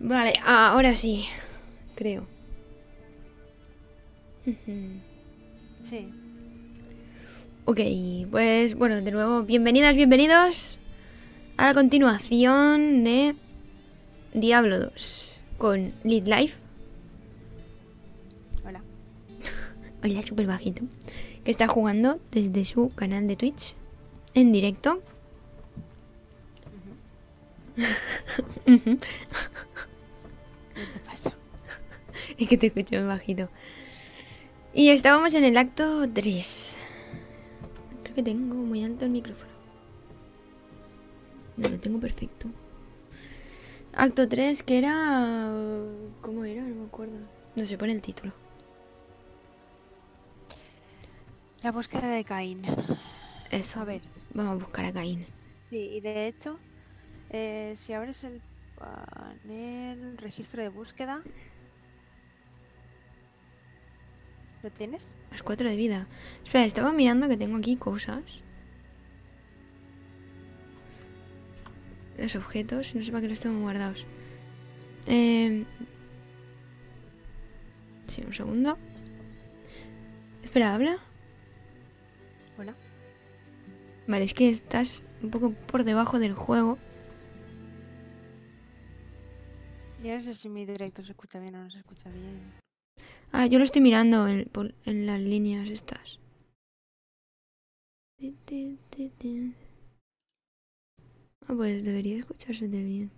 Vale, ahora sí. Creo. Sí. Ok, pues bueno, de nuevo, bienvenidas, bienvenidos a la continuación de Diablo 2 con Lead Life. Hola. Hola, súper bajito. Que está jugando desde su canal de Twitch en directo. ¿Qué te pasa? Es que te escucho muy bajito. Y estábamos en el acto 3. Creo que tengo muy alto el micrófono. No, lo tengo perfecto. Acto 3, que era... ¿Cómo era? No me acuerdo. No se pone el título. La búsqueda de Caín. Eso. A ver. Vamos a buscar a Caín. Sí, y de hecho, eh, si abres el panel registro de búsqueda. ¿Lo tienes? Más 4 de vida. Espera, estaba mirando que tengo aquí cosas. Los objetos, no sé para qué los tengo guardados. Eh... Sí, un segundo. Espera, habla. Hola. Vale, es que estás un poco por debajo del juego. Ya no sé si mi directo se escucha bien o no se escucha bien. Ah, yo lo estoy mirando en, en las líneas estas. Ah, pues debería escucharse de bien.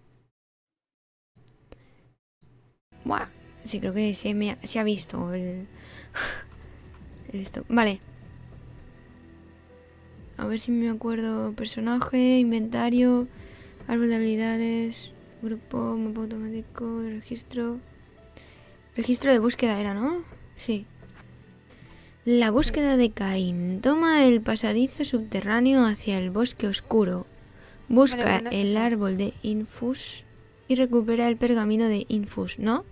Buah. Sí, creo que se, me ha, ha visto el, el esto. Vale. A ver si me acuerdo. Personaje, inventario, árbol de habilidades, grupo, mapa automático, registro. Registro de búsqueda era, ¿no? Sí. La búsqueda de Caín. Toma el pasadizo subterráneo hacia el bosque oscuro. Busca Vale, bueno, el árbol de Infus y recupera el pergamino de Infus, ¿no?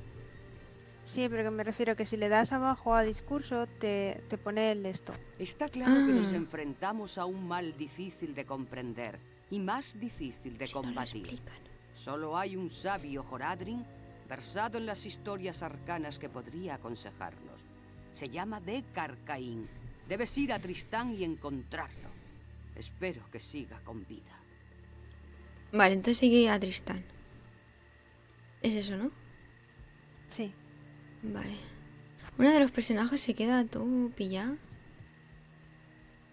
Sí, pero que me refiero que si le das abajo a discurso, te, te pone el esto. Está claro que nos Ah. enfrentamos a un mal difícil de comprender y más difícil de Si no lo combatir. explican. Solo hay un sabio Horadrin versado en las historias arcanas que podría aconsejarnos. Se llama Dekar Caín. Debes ir a Tristán y encontrarlo. Espero que siga con vida. Vale, entonces sigue a Tristán. Es eso, ¿no? Sí. Vale. Una de los personajes se queda todo pillada.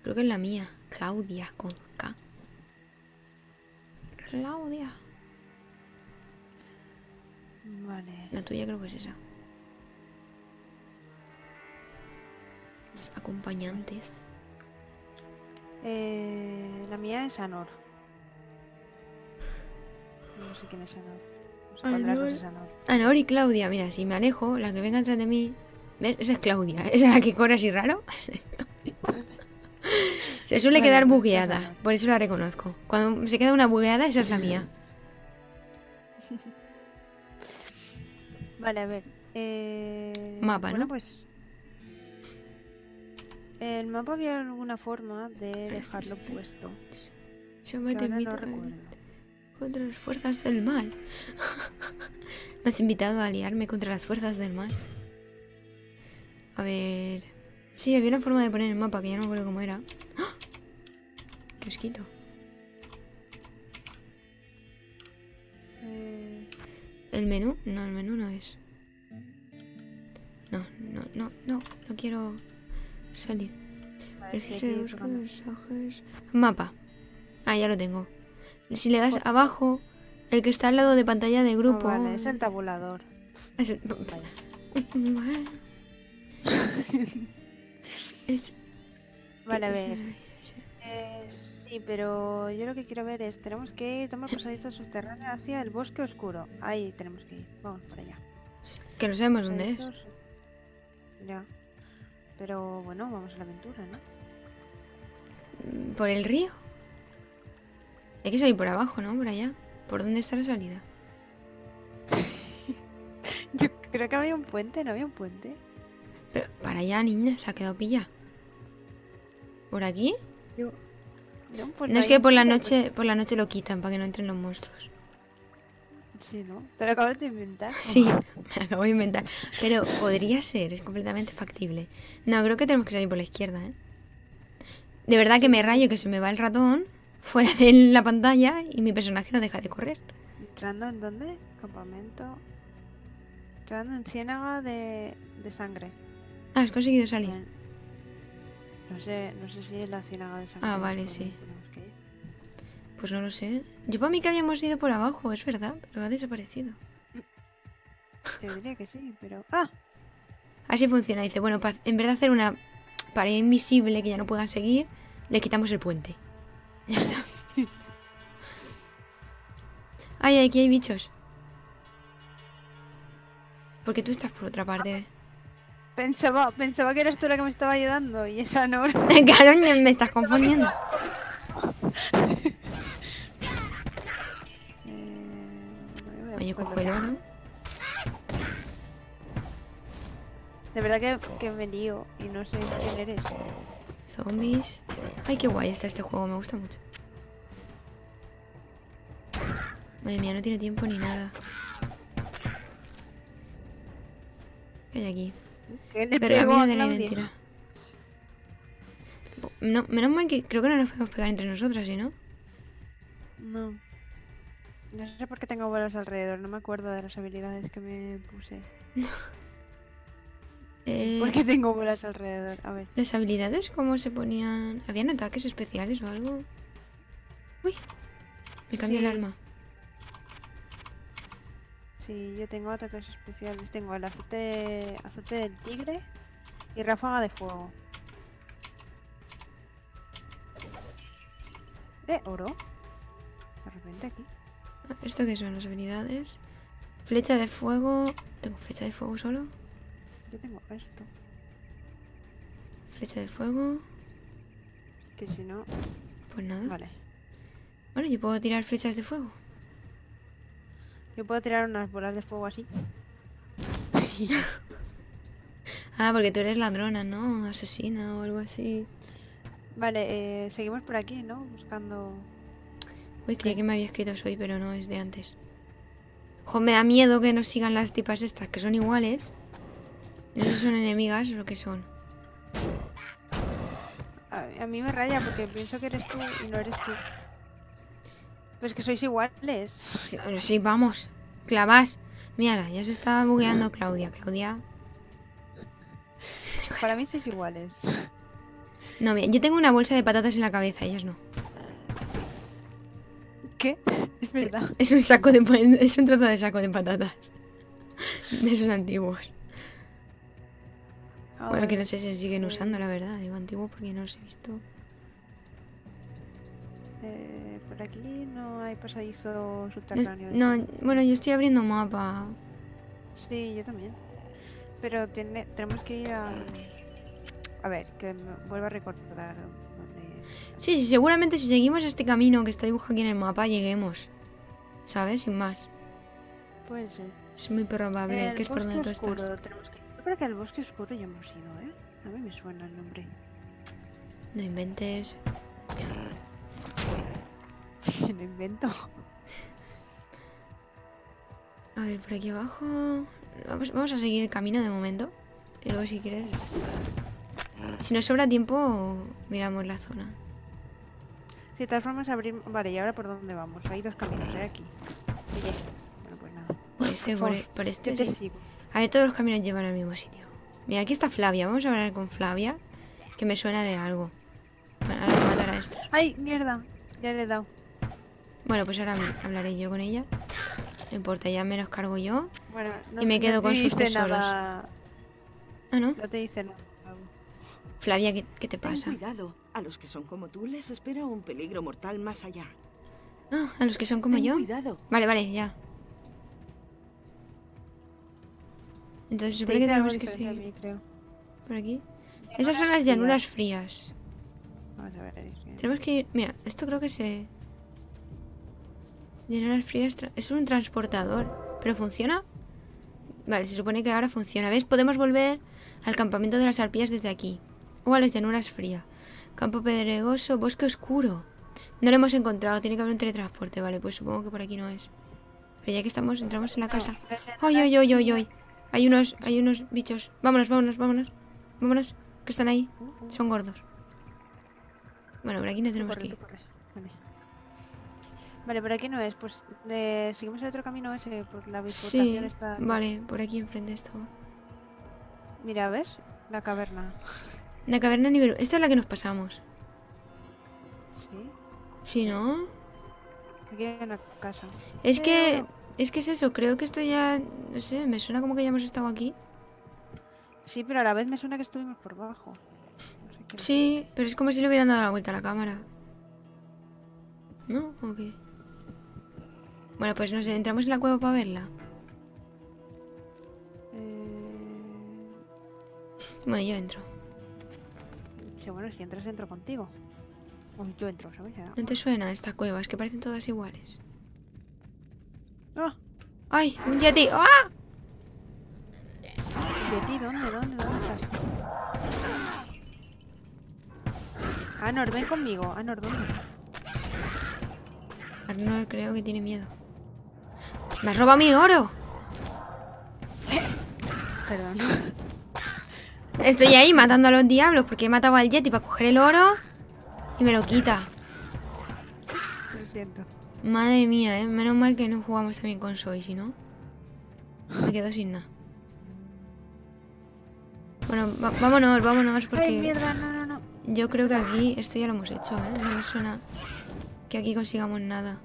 Creo que es la mía. Claudia con K. Claudia. Vale. La tuya creo que es esa. Es acompañantes. Eh, la mía es Anor. No sé quién es Anor. No sé cuál Anor. es Anor. Anor y Claudia. Mira, si me alejo, la que venga atrás de mí. ¿Ves? Esa es Claudia. Esa es la que corre así raro. se suele Vale, quedar pues es bugueada. Anor. Por eso la reconozco. Cuando se queda una bugueada, esa es la mía. Vale, a ver. Eh, Mapa, bueno, ¿no? pues. El mapa había alguna forma de sí, dejarlo sí. puesto. Yo me no invito a recuerdo. contra las fuerzas del mal. me has invitado a aliarme contra las fuerzas del mal. A ver. Sí, había una forma de poner el mapa que ya no me acuerdo cómo era. ¡Ah! ¿Qué os quito? ¿El menú? No, el menú no es. No, no, no, no. No quiero salir. vale, Registro de búsqueda mensajes. Mapa. Ah, ya lo tengo. Si le das Por- abajo, el que está al lado de pantalla de grupo. vale, es el tabulador. es el- Vaya. Es- Vale, a es- ver. Eh, sí, pero yo lo que quiero ver es, tenemos que ir, toma el pasadizo subterráneo hacia el bosque oscuro. Ahí tenemos que ir, vamos para allá. Que no sabemos dónde es. Ya. Pero bueno, vamos a la aventura, ¿no? ¿Por el río? Hay que salir por abajo, ¿no? Por allá. ¿Por dónde está la salida? Yo creo que había un puente, ¿no había un puente? Pero para allá, niña, se ha quedado pilla. ¿Por aquí? Yo- No, pues No es que por la puente, pues- noche, por la noche lo quitan para que no entren los monstruos. Sí, ¿no? ¿Te lo acabas de inventar? Sí, me lo acabo de inventar. Pero podría ser, es completamente factible. No, creo que tenemos que salir por la izquierda, ¿eh? De verdad que me rayo que se me va el ratón fuera de la pantalla y mi personaje no deja de correr. ¿Entrando en dónde? Campamento. Entrando en ciénaga de, de sangre. Ah, has conseguido salir. Bien. No sé, no sé si es la ciénaga de sangre. Ah, vale, sí. Pues no lo sé. Yo para mí que habíamos ido por abajo, es verdad, pero ha desaparecido. Te diría que sí, pero. ¡Ah! Así funciona. Dice, bueno, en vez de hacer una pared invisible que ya no puedan seguir, le quitamos el puente. Ya está. Ay, aquí hay bichos. Porque tú estás por otra parte. Pensaba, pensaba que eras tú la que me estaba ayudando y esa no. claro, me me estás confundiendo. Eh, Oye, cojo el oro. De verdad que, que me lío y no sé quién eres. Zombies. Ay, qué guay está este juego, me gusta mucho. Madre mía, no tiene tiempo ni nada. ¿Qué hay aquí? ¿Qué le Pero mí a de la identidad. No, menos mal que creo que no nos podemos pegar entre nosotras, ¿sí, no? No. No sé por qué tengo bolas alrededor, no me acuerdo de las habilidades que me puse. Eh, ¿Por qué tengo bolas alrededor? A ver. Las habilidades, ¿cómo se ponían? ¿Habían ataques especiales o algo? Uy, me cambió el arma. Sí, yo tengo ataques especiales. Tengo el azote, azote del tigre y ráfaga de fuego. Eh, oro. De repente aquí. Ah, ¿Esto qué son las habilidades? Flecha de fuego. ¿Tengo flecha de fuego solo? Yo tengo esto. Flecha de fuego. Que si no. Pues nada. Vale. Bueno, yo puedo tirar flechas de fuego. Yo puedo tirar unas bolas de fuego así. Ah, porque tú eres ladrona, ¿no? Asesina o algo así. vale, eh, seguimos por aquí, ¿no? Buscando. Uy, creí que me había escrito soy, pero no, es de antes. Jo, me da miedo que nos sigan las tipas estas, que son iguales. No sé si son enemigas o lo que son. A, a mí me raya porque pienso que eres tú y no eres tú. Pues que sois iguales. Pero sí, vamos. Clavas. Mira, ya se está bugueando Claudia. Claudia. Para mí sois iguales. No, mira, yo tengo una bolsa de patatas en la cabeza, ellas no. ¿Qué? Es verdad. Es un saco de es un trozo de saco de patatas. De esos antiguos. Bueno, que no sé si se siguen usando, la verdad. Digo antiguo porque no los he visto. Eh, por aquí no hay pasadizo subterráneo. no, ¿no? bueno, yo estoy abriendo mapa. Sí, yo también. Pero tiene, tenemos que ir a... A ver, que me vuelva a recordar dónde... Sí, sí, seguramente si seguimos este camino que está dibujado aquí en el mapa, lleguemos. ¿Sabes? Sin más. Puede ser. Es muy probable El que es por donde tú estás. tenemos que... Yo creo que al bosque oscuro ya hemos ido, ¿eh? A mí me suena el nombre. No inventes. Sí, lo invento. A ver, por aquí abajo. Vamos, vamos a seguir el camino de momento. Y luego, si quieres. Si nos sobra tiempo, miramos la zona. De todas formas, abrir... Vale, ¿y ahora por dónde vamos? Hay dos caminos, ¿eh? Aquí. Oye. Bueno, pues nada. Por este, por, Yo este. te sí. sigo. A ver, todos los caminos llevan al mismo sitio. Mira, aquí está Flavia. Vamos a hablar con Flavia. Que me suena de algo. Bueno, ahora ¡Ay, mierda! Ya le he dado. Bueno, pues ahora hablaré yo con ella. No importa, ya me los cargo yo. Bueno, no, Y me no quedo te con sus tesoros. Nada... Ah, ¿no? No te dice nada. Flavia, ¿qué, qué te Ten pasa? cuidado. A los que son como tú les espera un peligro mortal más allá. Ah, a los que son como Ten yo. cuidado. Vale, vale, ya. Entonces Te supone que tenemos que seguir mí, creo. por aquí. Esas son las llanuras frías. Vamos a ver. Tenemos que ir... Mira, esto creo que se... Llanuras frías... Es un transportador. ¿Pero funciona? Vale, se supone que ahora funciona. ¿Ves? Podemos volver al campamento de las arpías desde aquí. O a las llanuras frías. Campo pedregoso, bosque oscuro. No lo hemos encontrado. Tiene que haber un teletransporte. Vale, pues supongo que por aquí no es. Pero ya que estamos, entramos en la casa. ¡Ay, ay, ay, ay, ay! Hay unos, hay unos bichos. Vámonos, vámonos, vámonos. Vámonos, que están ahí. Son gordos. Bueno, por aquí no tenemos Corre, que ir. Vale. Vale, por aquí no es. Pues eh, seguimos el otro camino ese por la bifurcación Sí, esta. vale, por aquí enfrente estaba. Mira, ¿ves? La caverna. La caverna nivel... Esta es la que nos pasamos. Sí. Sí, ¿no? Aquí hay una casa. Es que... Es que es eso, creo que esto ya... No sé, me suena como que ya hemos estado aquí. Sí, pero a la vez me suena que estuvimos por bajo. Sí, pero es como si le hubieran dado la vuelta a la cámara. ¿No? ¿O qué? Bueno, pues no sé, entramos en la cueva para verla. Eh, Bueno, yo entro. Sí, bueno, si entras, entro contigo. O yo entro, ¿sabes? ¿No te suena esta cueva? Es que parecen todas iguales. ¡Ah! ¡Ay! ¡Un yeti! ¡Ah! Betty, ¿dónde? ¿Dónde? ¿Dónde estás? Anor, ven conmigo. Anor, ¿dónde? Arnold creo que tiene miedo. ¡Me has robado mi oro! Perdón. Estoy ahí matando a los diablos porque he matado al Yeti para coger el oro y me lo quita. Lo siento. Madre mía, ¿eh? Menos mal que no jugamos también con Soy, si no... Me quedo sin nada. Bueno, vámonos, vámonos ¡Ay, porque mierda! No, no, no. Yo creo que aquí esto ya lo hemos hecho, ¿eh? No me suena que aquí consigamos nada.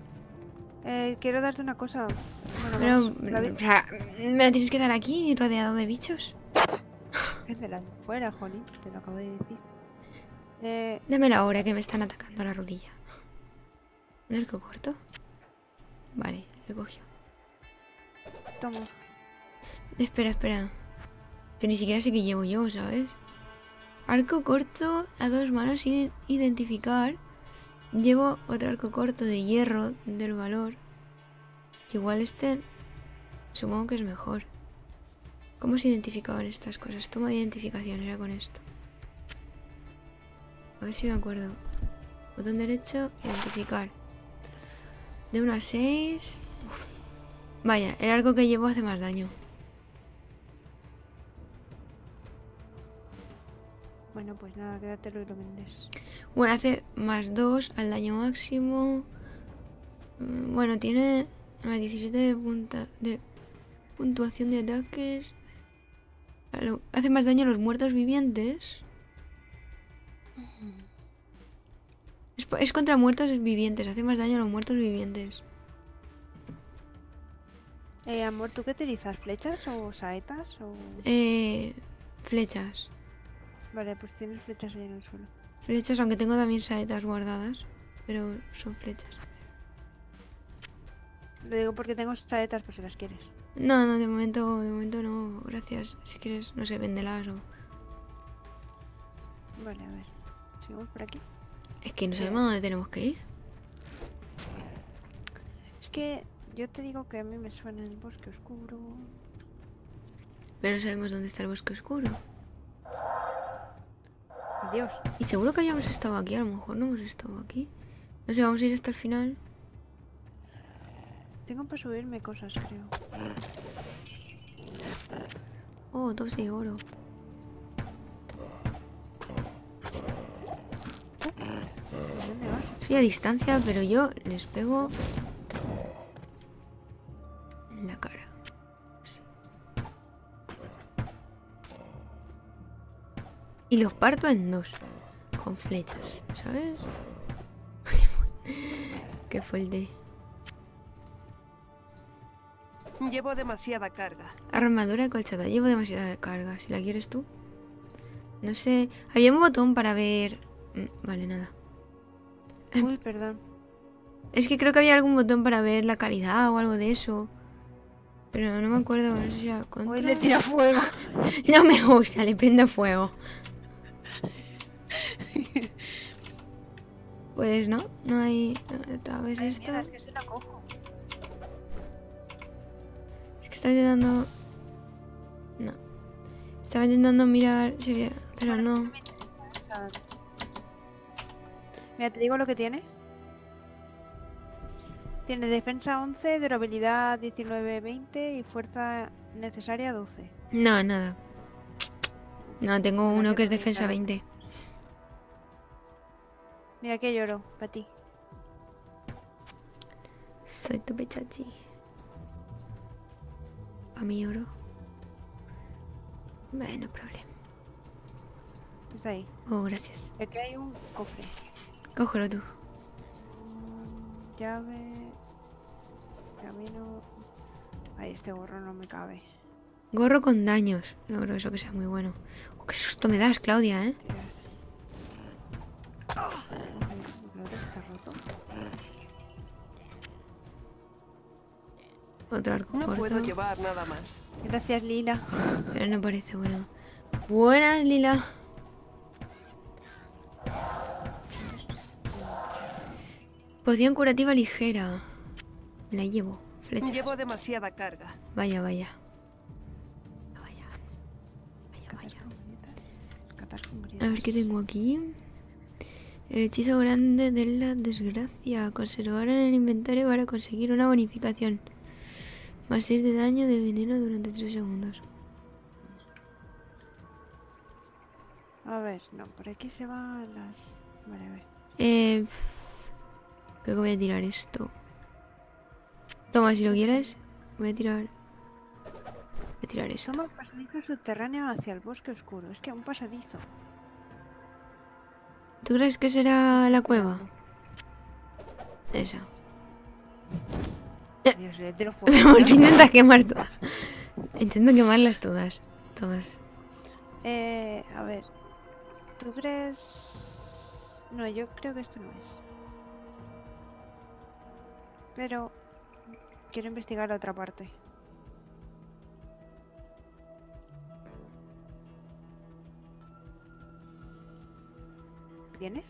Eh, quiero darte una cosa. Bueno, Pero, vamos, la o sea, ¿me la tienes que dar aquí rodeado de bichos? Déjala fuera, Jolín. Te lo acabo de decir. Eh, Dame ahora que me están atacando a la rodilla. ¿Un arco corto? Vale, lo cogió. toma. Espera, espera. Que ni siquiera sé qué llevo yo, ¿sabes? Arco corto a dos manos sin identificar. Llevo otro arco corto de hierro del valor. Que igual este... Supongo que es mejor. ¿Cómo se identificaban estas cosas? Toma de identificación era con esto. A ver si me acuerdo. Botón derecho, identificar. De 1 a 6. Vaya, el arco que llevo hace más daño. Bueno, pues nada, quédatelo y lo vendes. Bueno, hace más 2 al daño máximo. Mm, Bueno, tiene más 17 de, punta, de puntuación de ataques. Hace más daño a los muertos vivientes. Es contra muertos vivientes, hace más daño a los muertos vivientes. Eh, amor, ¿tú qué utilizas? ¿Flechas o saetas? O... Eh, flechas. Vale, pues tienes flechas ahí en el suelo. Flechas, aunque tengo también saetas guardadas. Pero son flechas. Lo digo porque tengo saetas por si las quieres. No, no, de momento, de momento no. Gracias. Si quieres, no sé, véndelas o... Vale, a ver. Sigamos por aquí. Es que no sabemos a dónde tenemos que ir. Es que yo te digo que a mí me suena el bosque oscuro. Pero no sabemos dónde está el bosque oscuro. Adiós. Y seguro que habíamos estado aquí, a lo mejor no hemos estado aquí. No sé, vamos a ir hasta el final. Tengo para subirme cosas, creo. Oh, dos de oro. ¿Por dónde vas? Soy a distancia, pero yo les pego Y los parto en dos. Con flechas, ¿sabes? Qué fuerte. Llevo demasiada carga. Armadura colchada. Llevo demasiada carga. Si la quieres tú. No sé. Había un botón para ver. Mm, Vale, nada. Uy, perdón. Es que creo que había algún botón para ver la calidad o algo de eso. Pero no me acuerdo. No sé si era contra. Uy, le tira fuego. No me gusta, le prendo fuego. Pues no, no hay. ¿Sabes Ay, esto? mierda, es que se la cojo. Es que estaba intentando. No. Estaba intentando mirar si había. Pero no. Mira, te digo lo que tiene. Tiene defensa 11, durabilidad 19, 20 y fuerza necesaria 12. No, nada. No, tengo uno que es defensa claro. 20. Mira que lloro, para ti. Soy tu pechachi. A mi oro. Bueno, problema. Está ahí. Oh, gracias. Aquí hay un cofre. Cógelo tú. Llave. Camino. Ahí, este gorro no me cabe. Gorro con daños. No creo eso que sea muy bueno. Oh, qué susto me das, Claudia, ¿eh? Otro está roto. Otro arco No corto. puedo llevar nada más. Gracias, Lila. Pero no parece bueno. Buenas, Lila. Poción curativa ligera. Me la llevo. Flecha. Llevo demasiada carga. Vaya, vaya. Vaya. Vaya, A ver qué tengo aquí. El hechizo grande de la desgracia. Conservar en el inventario para conseguir una bonificación. Más 6 de daño de veneno durante 3 segundos. A ver, no, por aquí se van las. Vale, a ver. Eh, creo que voy a tirar esto. Toma, si lo quieres. Voy a tirar. Voy a tirar esto. Toma pasadizo subterráneo hacia el bosque oscuro. Es que un pasadizo. ¿Tú crees que será la cueva? Esa. Dios, le tiro fuego. ¿Por qué intentas quemar todas? Intento quemarlas todas. Todas. Eh, a ver. ¿Tú crees.? No, yo creo que esto no es. Pero. Quiero investigar la otra parte. ¿Vienes?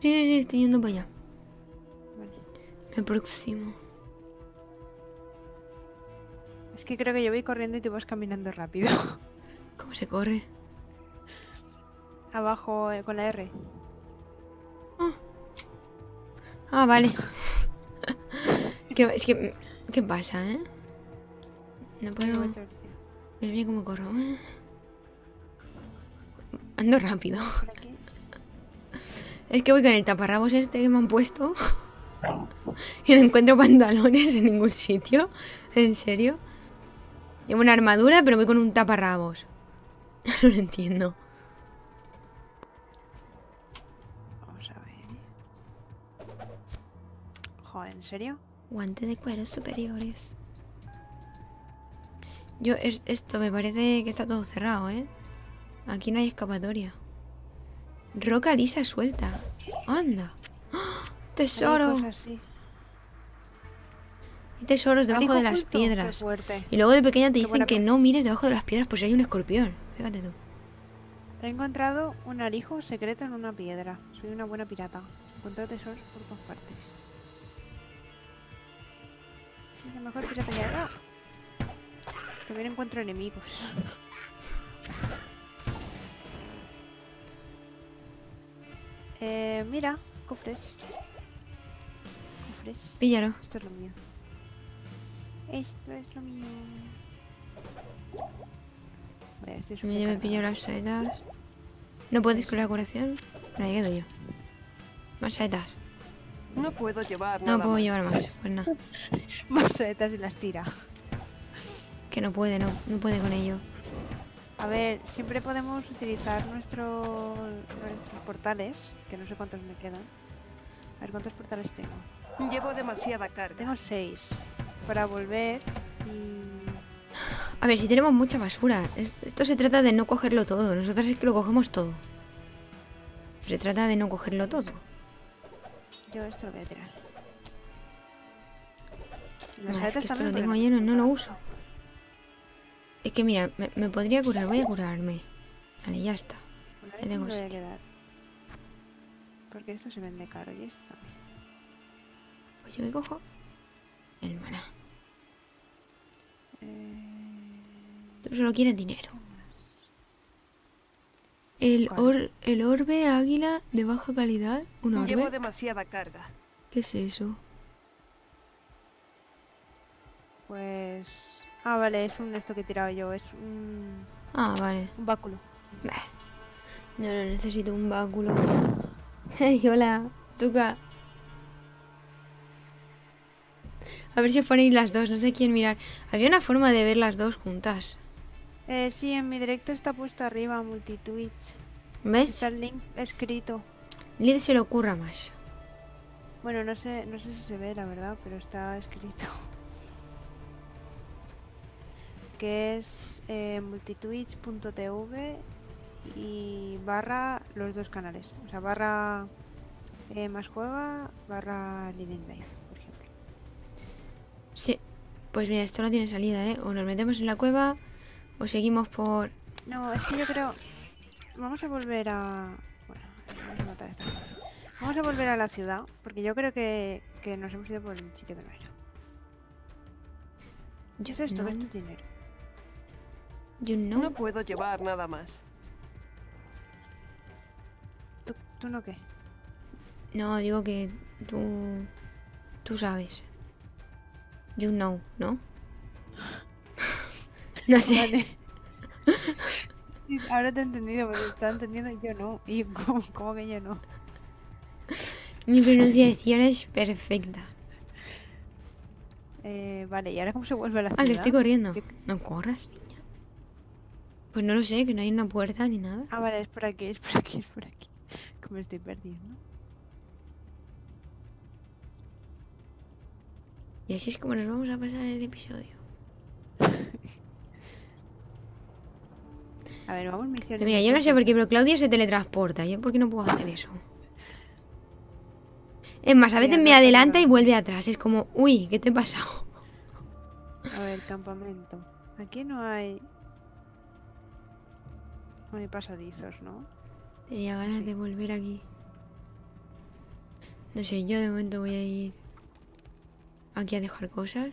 Sí, sí, sí, estoy yendo para allá. Vale. Me aproximo. Es que creo que yo voy corriendo y tú vas caminando rápido. ¿Cómo se corre? Abajo eh, con la R. Ah, vale. ¿Qué, es que. ¿Qué pasa, eh? No puedo. Mira, mira cómo corro. Ando rápido. Es que voy con el taparrabos este que me han puesto. Y no encuentro pantalones en ningún sitio. ¿En serio? Llevo una armadura, pero voy con un taparrabos. No lo entiendo. Vamos a ver. Joder, ¿en serio? Guante de cueros superiores. Yo, es- esto me parece que está todo cerrado, ¿eh? Aquí no hay escapatoria. Roca lisa suelta. Anda. ¡Ah! Tesoro. Hay tesoros debajo ¿Alijo de las piedras. Y luego de pequeña te dicen que no mires debajo de las piedras por si hay un escorpión. Fíjate tú. He encontrado un alijo secreto en una piedra. Soy una buena pirata. Encontré tesoros por todas partes. Soy la mejor pirata que haga. También encuentro enemigos. eh, mira, cofres. Cofres. Píllalo. Esto es lo mío. Esto es lo mío. Vale, estoy Me, yo me pillo las setas. ¿No puedes con la curación? Me la quedo yo. Más setas. No puedo llevar No nada puedo más. llevar más. Pues nada. Más setas y las tira. Que no puede, no. No puede con ello. A ver, siempre podemos utilizar nuestro, nuestros portales, que no sé cuántos me quedan. A ver, ¿cuántos portales tengo? Llevo demasiada carga. Tengo seis. Para volver y... A ver, si tenemos mucha basura. Es- esto se trata de no cogerlo todo. Nosotros es que lo cogemos todo. Se trata de no cogerlo todo. Yo esto lo voy a tirar. No, es que esto lo tengo lleno, no lo uso. Es que mira, me, me podría curar, voy a curarme. Vale, ya está. Ya tengo me voy a siete. quedar. Porque esto se vende caro y esto también. Pues yo me cojo el maná. Eh, Tú solo quieres dinero. El, ¿Cuál? or- el orbe águila de baja calidad. ¿Un Llevo orbe? demasiada carga. ¿Qué es eso? Pues... Ah, vale, es un esto que he tirado yo, es un, Ah, vale. un báculo. No, no necesito un báculo. Hey, hola, Tuca. A ver si os ponéis las dos, no sé quién mirar. Había una forma de ver las dos juntas. Eh, sí, en mi directo está puesto arriba, multitwitch. ¿Ves? Está el link escrito. Lid se le ocurra más. Bueno, no sé, no sé si se ve, la verdad, pero está escrito. Que es eh, multitwitch.tv y barra los dos canales. O sea, barra eh, más juega, barra leading life, por ejemplo. Sí. Pues mira, esto no tiene salida, ¿eh? O nos metemos en la cueva o seguimos por... No, es que yo creo... Vamos a volver a... Bueno, vamos a matar a esta gente. Vamos a volver a la ciudad, porque yo creo que, que nos hemos ido por el sitio que no era. ¿Qué es esto? no. ¿Qué es tu dinero? You know. No puedo llevar nada más. ¿Tú, tú no qué? No, digo que tú... Tú sabes. You know, ¿no? no sé. Vale. Ahora te he entendido, pero estaba entendiendo y yo no. Y ¿cómo, cómo que yo no? Mi pronunciación es perfecta. Eh, vale, ¿y ahora cómo se vuelve a la ciudad? Ah, que estoy corriendo. No corras. Pues no lo sé, que no hay una puerta ni nada. Ah, vale, es por aquí, es por aquí, es por aquí. Que me estoy perdiendo. Y así es como nos vamos a pasar el episodio. A ver, vamos misiones. Mira, yo no sé por qué, pero Claudia se teletransporta. ¿Yo por qué no puedo hacer eso? Es más, a veces me adelanta y vuelve atrás. Es como, uy, ¿qué te ha pasado? A ver, campamento. Aquí no hay... No hay pasadizos, ¿no? Tenía ganas Sí. de volver aquí. No sé, yo de momento voy a ir aquí a dejar cosas.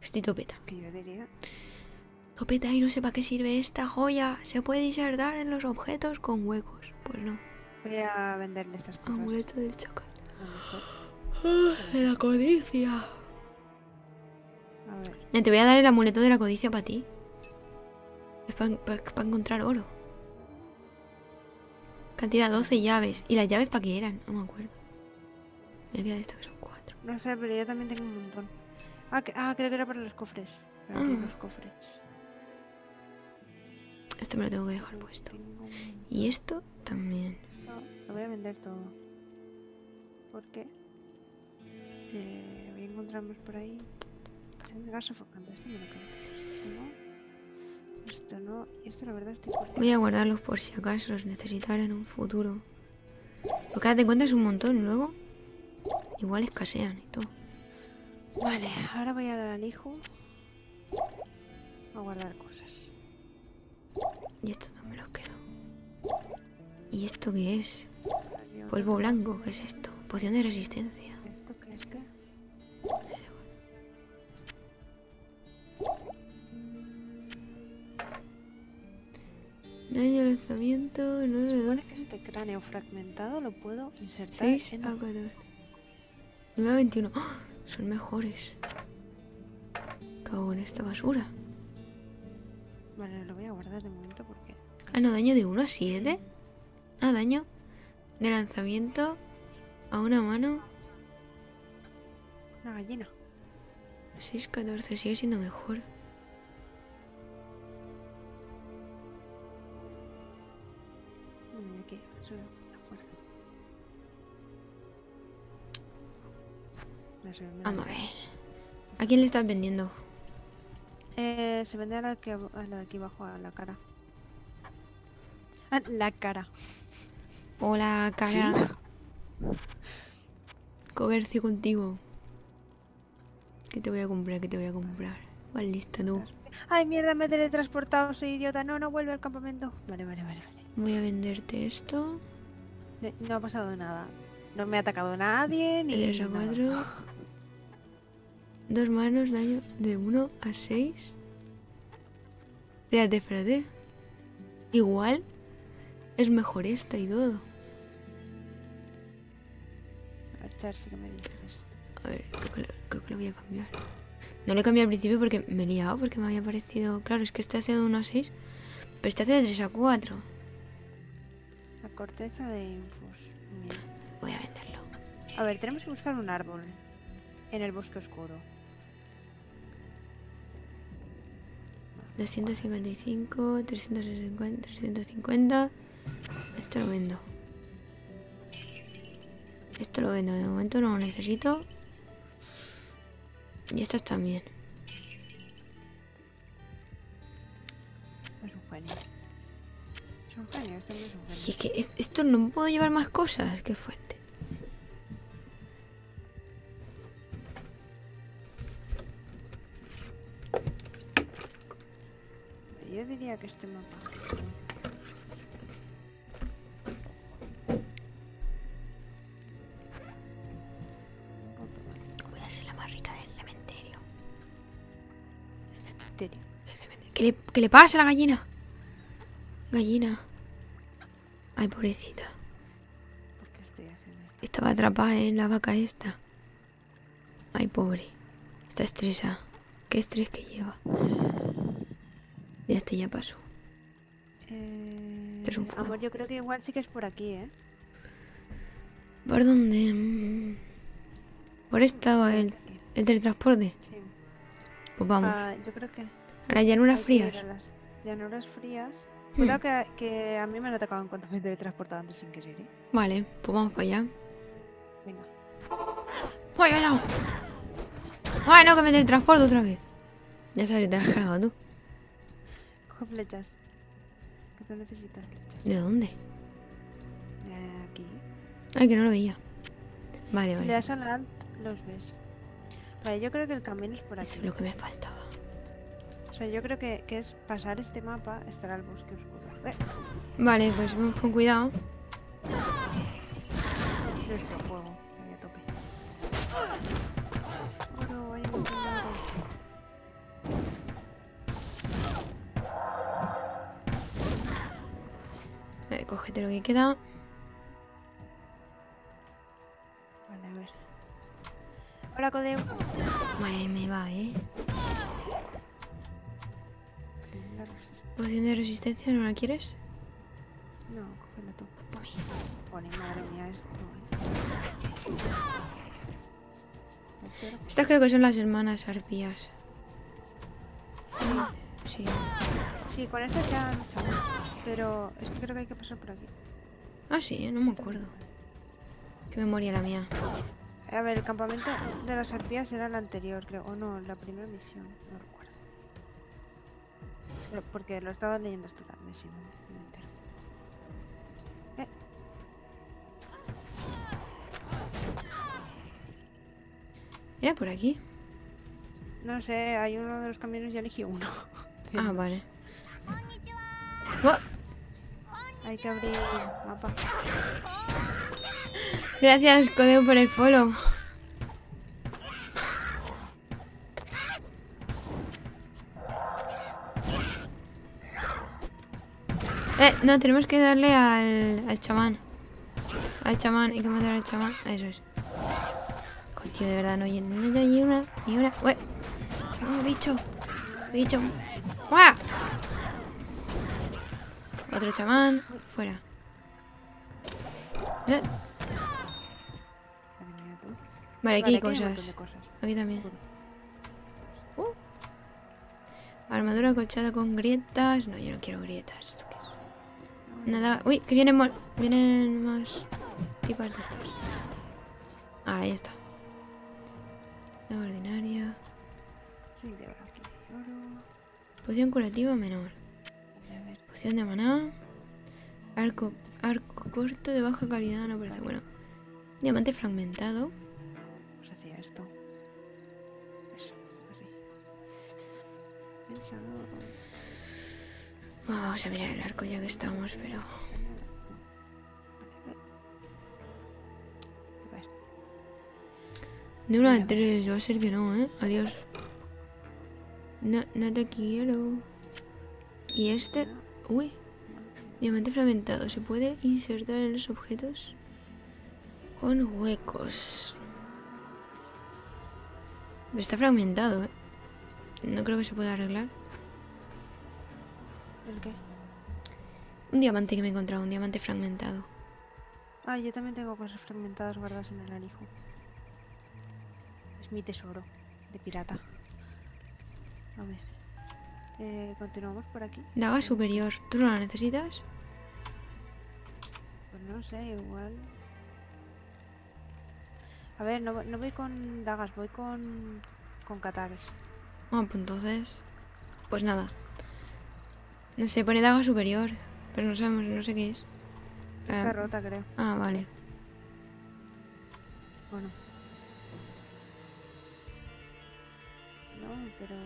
Estoy topeta. Que yo diría... Topeta y no sé para qué sirve esta joya. Se puede insertar en los objetos con huecos. Pues no. Voy a venderle estas cosas. Amuleto del chocolate. Ah, de la codicia. A ver, Ya te voy a dar el amuleto de la codicia para ti. Es para encontrar oro. Cantidad 12 llaves. ¿Y las llaves para qué eran? No me acuerdo. Me voy a quedar esta que son cuatro. no sé, pero yo también tengo un montón. Ah, que- ah, creo que era para los cofres. Para Ah. los cofres. Esto me lo tengo que dejar puesto. Y esto también. Esto lo voy a vender todo. Porque eh, voy a encontrarnos por ahí. Sí, gas sofocante, esto me lo quedo. Esto no. Esto no. Esto la verdad estoy Voy a guardarlos por si acaso los necesitara en un futuro. Porque ahora te encuentras un montón y luego igual escasean y todo. Vale, ahora voy al alijo a guardar cosas. Y esto también los quedo. ¿Y esto qué es? Polvo blanco, ¿qué es esto? Poción de resistencia. Daño lanzamiento, 9 12. Este cráneo fragmentado lo puedo insertar 6 en a 14. 9 a 21. ¡Ah! Son mejores. Cago en esta basura. Vale, lo voy a guardar de momento porque Ah, no, daño de 1 a 7. Ah, daño de lanzamiento a una mano. una gallina. 6 14. Sigue siendo mejor. Sube la fuerza. Vamos a ver. ¿A quién le estás vendiendo? Eh, se vende a la, que, ab- a la de aquí abajo, a la cara. Ah, la cara. Hola, cara. Comercio contigo. ¿Qué te voy a comprar? ¿Qué te voy a comprar? ¿Cuál lista tú? Ay, mierda, me he teletransportado, soy idiota. No, no vuelve al campamento. Vale, vale, vale, vale. Voy a venderte esto. No, ha pasado nada. No me ha atacado nadie, ni De 3 a nada. 4. Dos manos, daño de 1 a 6. Espérate, espérate. Igual es mejor esta y todo. A ver, sí que me dices. A ver, creo que, lo, creo que lo voy a cambiar. No le cambié al principio porque me he liado, porque me había parecido... Claro, es que este hace de 1 a 6, pero este hace de 3 a 4. La corteza de infus. Bien. Voy a venderlo. A ver, tenemos que buscar un árbol en el bosque oscuro. 255, 350, 350. Esto lo vendo. Esto lo vendo, de momento no lo necesito. Y estas también. Hombre es que es- esto no puedo llevar más cosas, qué fuerte. Yo diría que este mapa. Voy a ser la más rica del cementerio. Cementerio. Cementerio. ¿Qué le, qué le pasa a la gallina? Gallina. Ay, pobrecita. ¿Por qué estoy haciendo esto? Estaba atrapada en la vaca esta. Ay, pobre. Está estresada. Qué estrés que lleva. Ya este ya pasó. Eh, es un fuego. amor, yo creo que igual sí que es por aquí, ¿eh? ¿Por dónde? Por esta o el, el teletransporte. Sí. Pues vamos. Ah, yo creo que. A las llanuras frías. a las llanuras frías. Hmm. Cuidado que, que a mí me han atacado en cuanto me teletransportado antes sin querer, ¿eh? Vale, pues vamos para allá. Venga. ¡Ay, ay, ay! ¡Ay, no, que me teletransporto otra vez! Ya sabes, te has cargado tú. Coge flechas. Que tú necesitas flechas. ¿De dónde? Eh, aquí. Ay, que no lo veía. Vale, Si le vale. das a la alt, los ves. Vale, yo creo que el camino es por Eso aquí. es lo que me faltaba. Sea, yo creo que, que es pasar este mapa, estará el bosque oscuro. Eh, Vale, pues vamos con cuidado. nuestro juego. Ahí a tope. Oro, vaya un. Vale, cógete lo que queda. Vale, a ver. Hola, Codeo. Vale, me va, ¿eh? Poción de resistencia, ¿no la quieres? No, cógela tú. Pone, madre mía, esto. ¿eh? Estas creo que son las hermanas arpías. Sí. Sí, con estas ya han luchado. Pero es que creo que hay que pasar por aquí. Ah, sí, ¿eh? no me acuerdo. Qué memoria la mía. A ver, el campamento de las arpías era el anterior, creo. O no, la primera misión. No porque lo estaba leyendo esta tarde, si no me entero. Eh, ¿Era por aquí? no sé, hay uno de los camiones y elegí uno. Ah, vale. ¡Oh! Hay que abrir el mapa. Gracias, Codeo, por el follow. Eh, no, tenemos que darle al, al chamán. Al chamán, hay que matar al chamán. Eso es. Con tío, de verdad, no hay no hay ni una, ni una. ¡Ué! ¡No, bicho! ¡Bicho! ¡Guau! Otro chamán. Fuera. Eh. Vale, aquí hay cosas. Aquí también. Uh. Armadura acolchada con grietas. No, yo no quiero grietas. Nada. Uy, que vienen, vienen más tipos de estos. Ahora ya está. La ordinaria. Poción curativa menor. Poción de maná. Arco, arco corto de baja calidad. No parece bueno. Diamante fragmentado. pues hacía esto. Eso, así. Pensador. Vamos a mirar el arco ya que estamos, pero. A ver. De una a tres, va a ser que no, ¿eh? Adiós. No, no te quiero. Y este... Uy. Diamante fragmentado. Se puede insertar en los objetos con huecos. Está fragmentado, ¿eh? no creo que se pueda arreglar. ¿El qué? Un diamante que me he encontrado, un diamante fragmentado. Ah, yo también tengo cosas fragmentadas guardadas en el alijo. Es mi tesoro de pirata. A ver. Eh, Continuamos por aquí. Daga superior. ¿Tú no la necesitas? Pues no sé, igual. A ver, no, no voy con dagas, voy con. con catares. Ah, pues entonces... Pues nada. No sé, pone daga superior. Pero no sabemos, no sé qué es. Está Ah, rota, creo. ah, vale. Bueno. No, pero.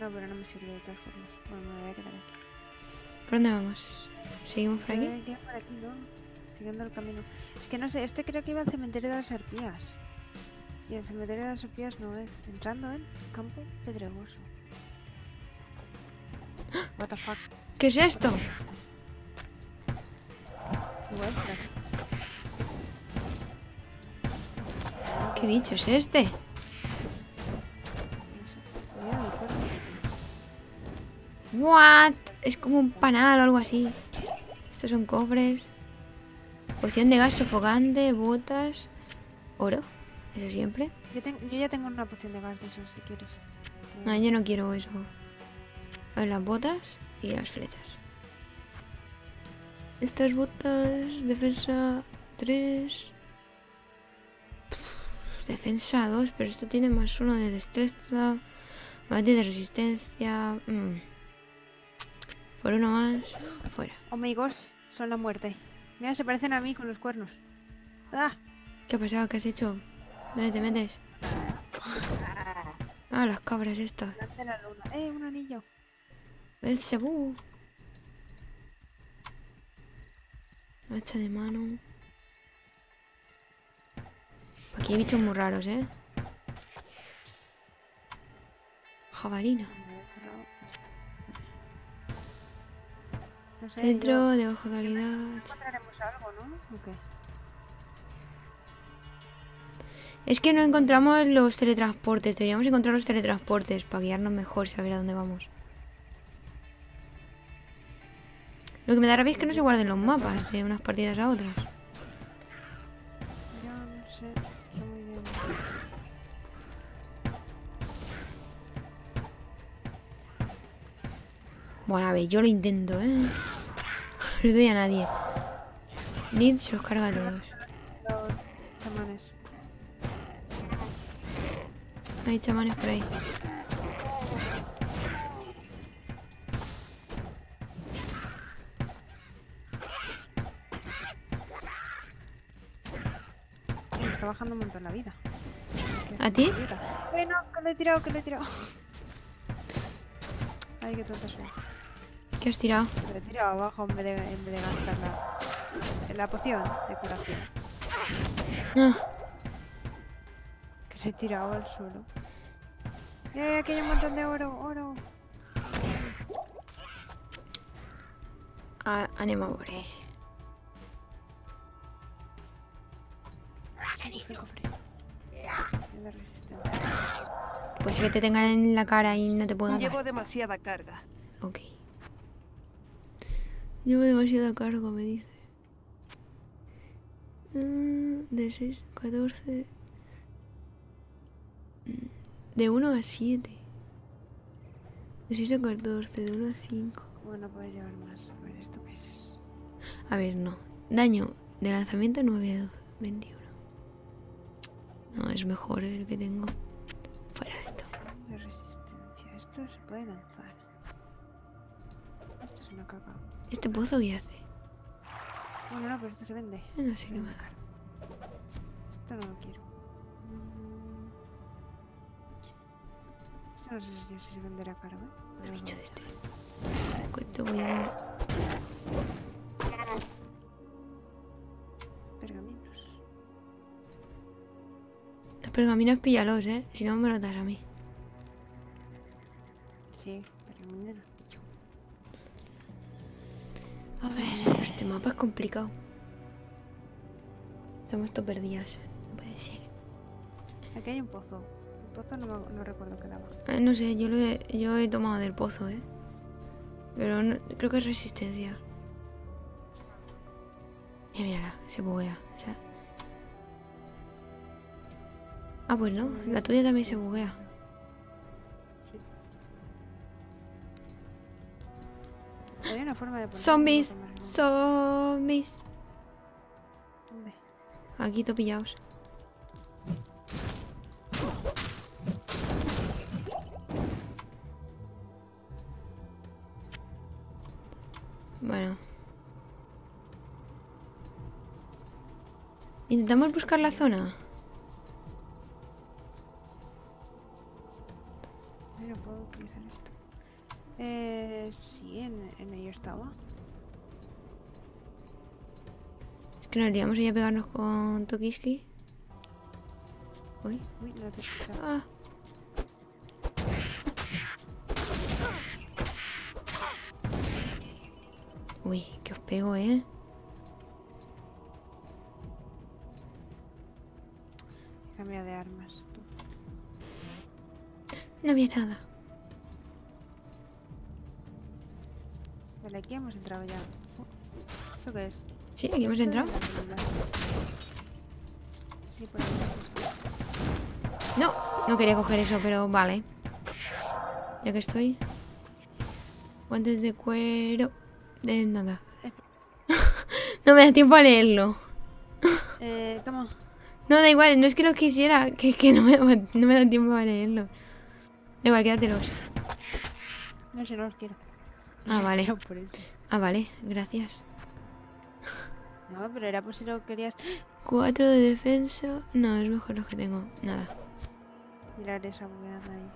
No, pero no me sirve de todas formas. Bueno, me voy a quedar aquí. ¿Por dónde vamos? ¿Seguimos por aquí? Eh, por aquí, ¿no? Siguiendo el camino. Es que no sé, este creo que iba al cementerio de las arpías. Y el cementerio de las arpías no es. Entrando en campo pedregoso. What the fuck. ¿Qué es esto? ¿Qué bicho es este? What? Es como un panal o algo así. Estos son cofres. Poción de gas sofocante, botas, oro. Eso siempre. Yo, ten- yo ya tengo una poción de gas de esos, si quieres. No, yo no quiero eso. A ver, las botas y las flechas. Estas botas, defensa 3. defensa 2, pero esto tiene más uno de destreza. Más de resistencia. mm. Por uno más, fuera. My gosh, son la muerte. Mira, se parecen a mí con los cuernos. ¡Ah! ¿Qué ha pasado? ¿Qué has hecho? ¿Dónde te metes? Ah, las cabras estas. La luna. ¡Eh, un anillo! El cebú. Hacha de mano. Aquí hay bichos muy raros, ¿eh? Jabalina. No sé, Centro yo- de baja calidad. encontraremos algo, ¿no? ¿O qué? Es que no encontramos los teletransportes. Deberíamos encontrar los teletransportes para guiarnos mejor, saber a dónde vamos. Lo que me da rabia es que no se guarden los mapas de unas partidas a otras. Bueno, a ver, yo lo intento, ¿eh? No le doy a nadie. Lid se los carga a todos. Los chamanes. Hay chamanes por ahí. Está bajando un montón la vida. ¿A ti? ¡Eh, no! Que lo he tirado, que lo he tirado. Ay, qué tonta soy. ¿Qué has tirado? Lo he tirado abajo en vez de, en vez de gastar la, la poción de curación. Ah, Que le he tirado al suelo. ¡Eh, aquí hay un montón de oro! ¡Oro! a- Anemabore. Cofre. Pues que te tengan en la cara y no te puedan dar. Llevo demasiada carga. Ok. Llevo demasiada carga, me dice. Mm, De 6 a 14. Mm, De 1 a 7. De 6 a 14, de 1 a 5. Bueno, puedes llevar más. A ver, ¿esto qué es? A ver, no. Daño de lanzamiento 9 a 12, 21. No, es mejor el que tengo. Fuera esto. De resistencia. Esto se puede lanzar. Esto es una caca. ¿Este pozo qué hace? Bueno, no, pero esto se vende. No sé qué me da. Esto no lo quiero. Mm. Esto no sé si, se venderá caro, ¿eh? El Pero bicho no. de este. ¿Cuánto voy a dar? Pergaminos píllalos, eh. Si no, me los das a mí. Sí, pergaminos. A ver, este mapa es complicado. Estamos todo perdidas. No puede ser. Aquí hay un pozo. pozo no, no recuerdo qué daba. Eh, no sé, yo, lo he, yo he tomado del pozo, ¿eh? Pero no- creo que es resistencia. Mira, mírala, se buguea. o sea. Ah, pues no, la tuya también se buguea. Hay una forma de poner Zombies, zombies. Aquí to pillaos. Bueno. Intentamos buscar la zona. Eh, sí, en, en ello estaba. Es que nos iríamos a pegarnos con Tokiski. Uy. Uy, no te. Ah. Uy, que os pego, ¿eh? Cambia de armas. Tú. No había nada. Vale, aquí hemos entrado ya. ¿Esto qué es? Sí, aquí hemos entrado. Sí, por ahí. No, no quería coger eso, pero vale. Ya que estoy. Guantes de cuero. De nada. no me da tiempo a leerlo. Eh, toma. No, da igual, no es que lo quisiera, que que no me, no me da tiempo a leerlo. Da igual, quédatelos. No sé, no los quiero. Ah, vale. Era por eso. Ah, vale, gracias. No, pero era por si lo querías. Cuatro de defensa. No, es mejor lo que tengo. Nada. Mirar esa bugueada ahí.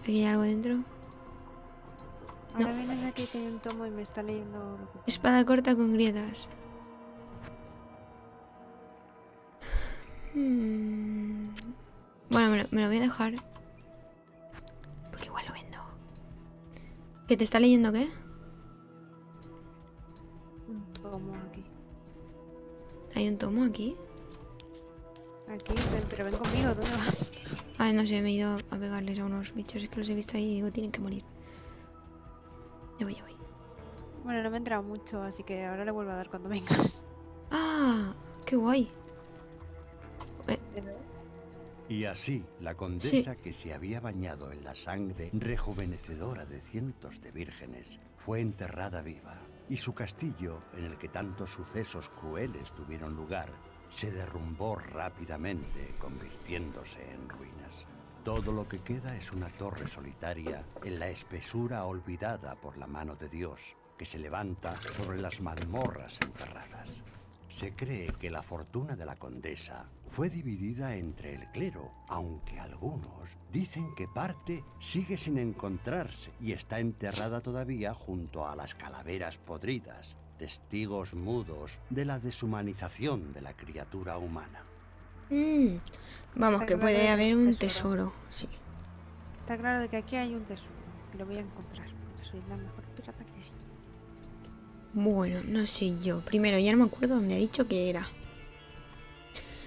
¿Aquí hay algo dentro? Ahora vienes aquí hay un tomo y me está leyendo lo que pone. Espada corta con grietas. Hmm. Bueno, me lo, me lo voy a dejar. ¿Que te está leyendo qué? Un tomo aquí. ¿Hay un tomo aquí? Aquí, ven, pero ven conmigo, ¿dónde vas? Ah, no sé, me he ido a pegarles a unos bichos. Es que los he visto ahí y digo, tienen que morir. Ya voy, ya voy. Bueno, no me ha entrado mucho, así que ahora le vuelvo a dar cuando vengas. ¡Ah! ¡Qué guay! Y así, la condesa que se había bañado en la sangre rejuvenecedora de cientos de vírgenes fue enterrada viva, y su castillo, en el que tantos sucesos crueles tuvieron lugar, se derrumbó rápidamente, convirtiéndose en ruinas. Todo lo que queda es una torre solitaria en la espesura olvidada por la mano de Dios, que se levanta sobre las mazmorras enterradas. Se cree que la fortuna de la condesa fue dividida entre el clero, aunque algunos dicen que parte sigue sin encontrarse y está enterrada todavía junto a las calaveras podridas, testigos mudos de la deshumanización de la criatura humana. Mm. Vamos, que puede que haber un tesoro. Sí. Está claro de que aquí hay un tesoro. Y lo voy a encontrar, porque soy la mejor pirata. Bueno, no sé yo. Primero, ya no me acuerdo dónde ha dicho que era.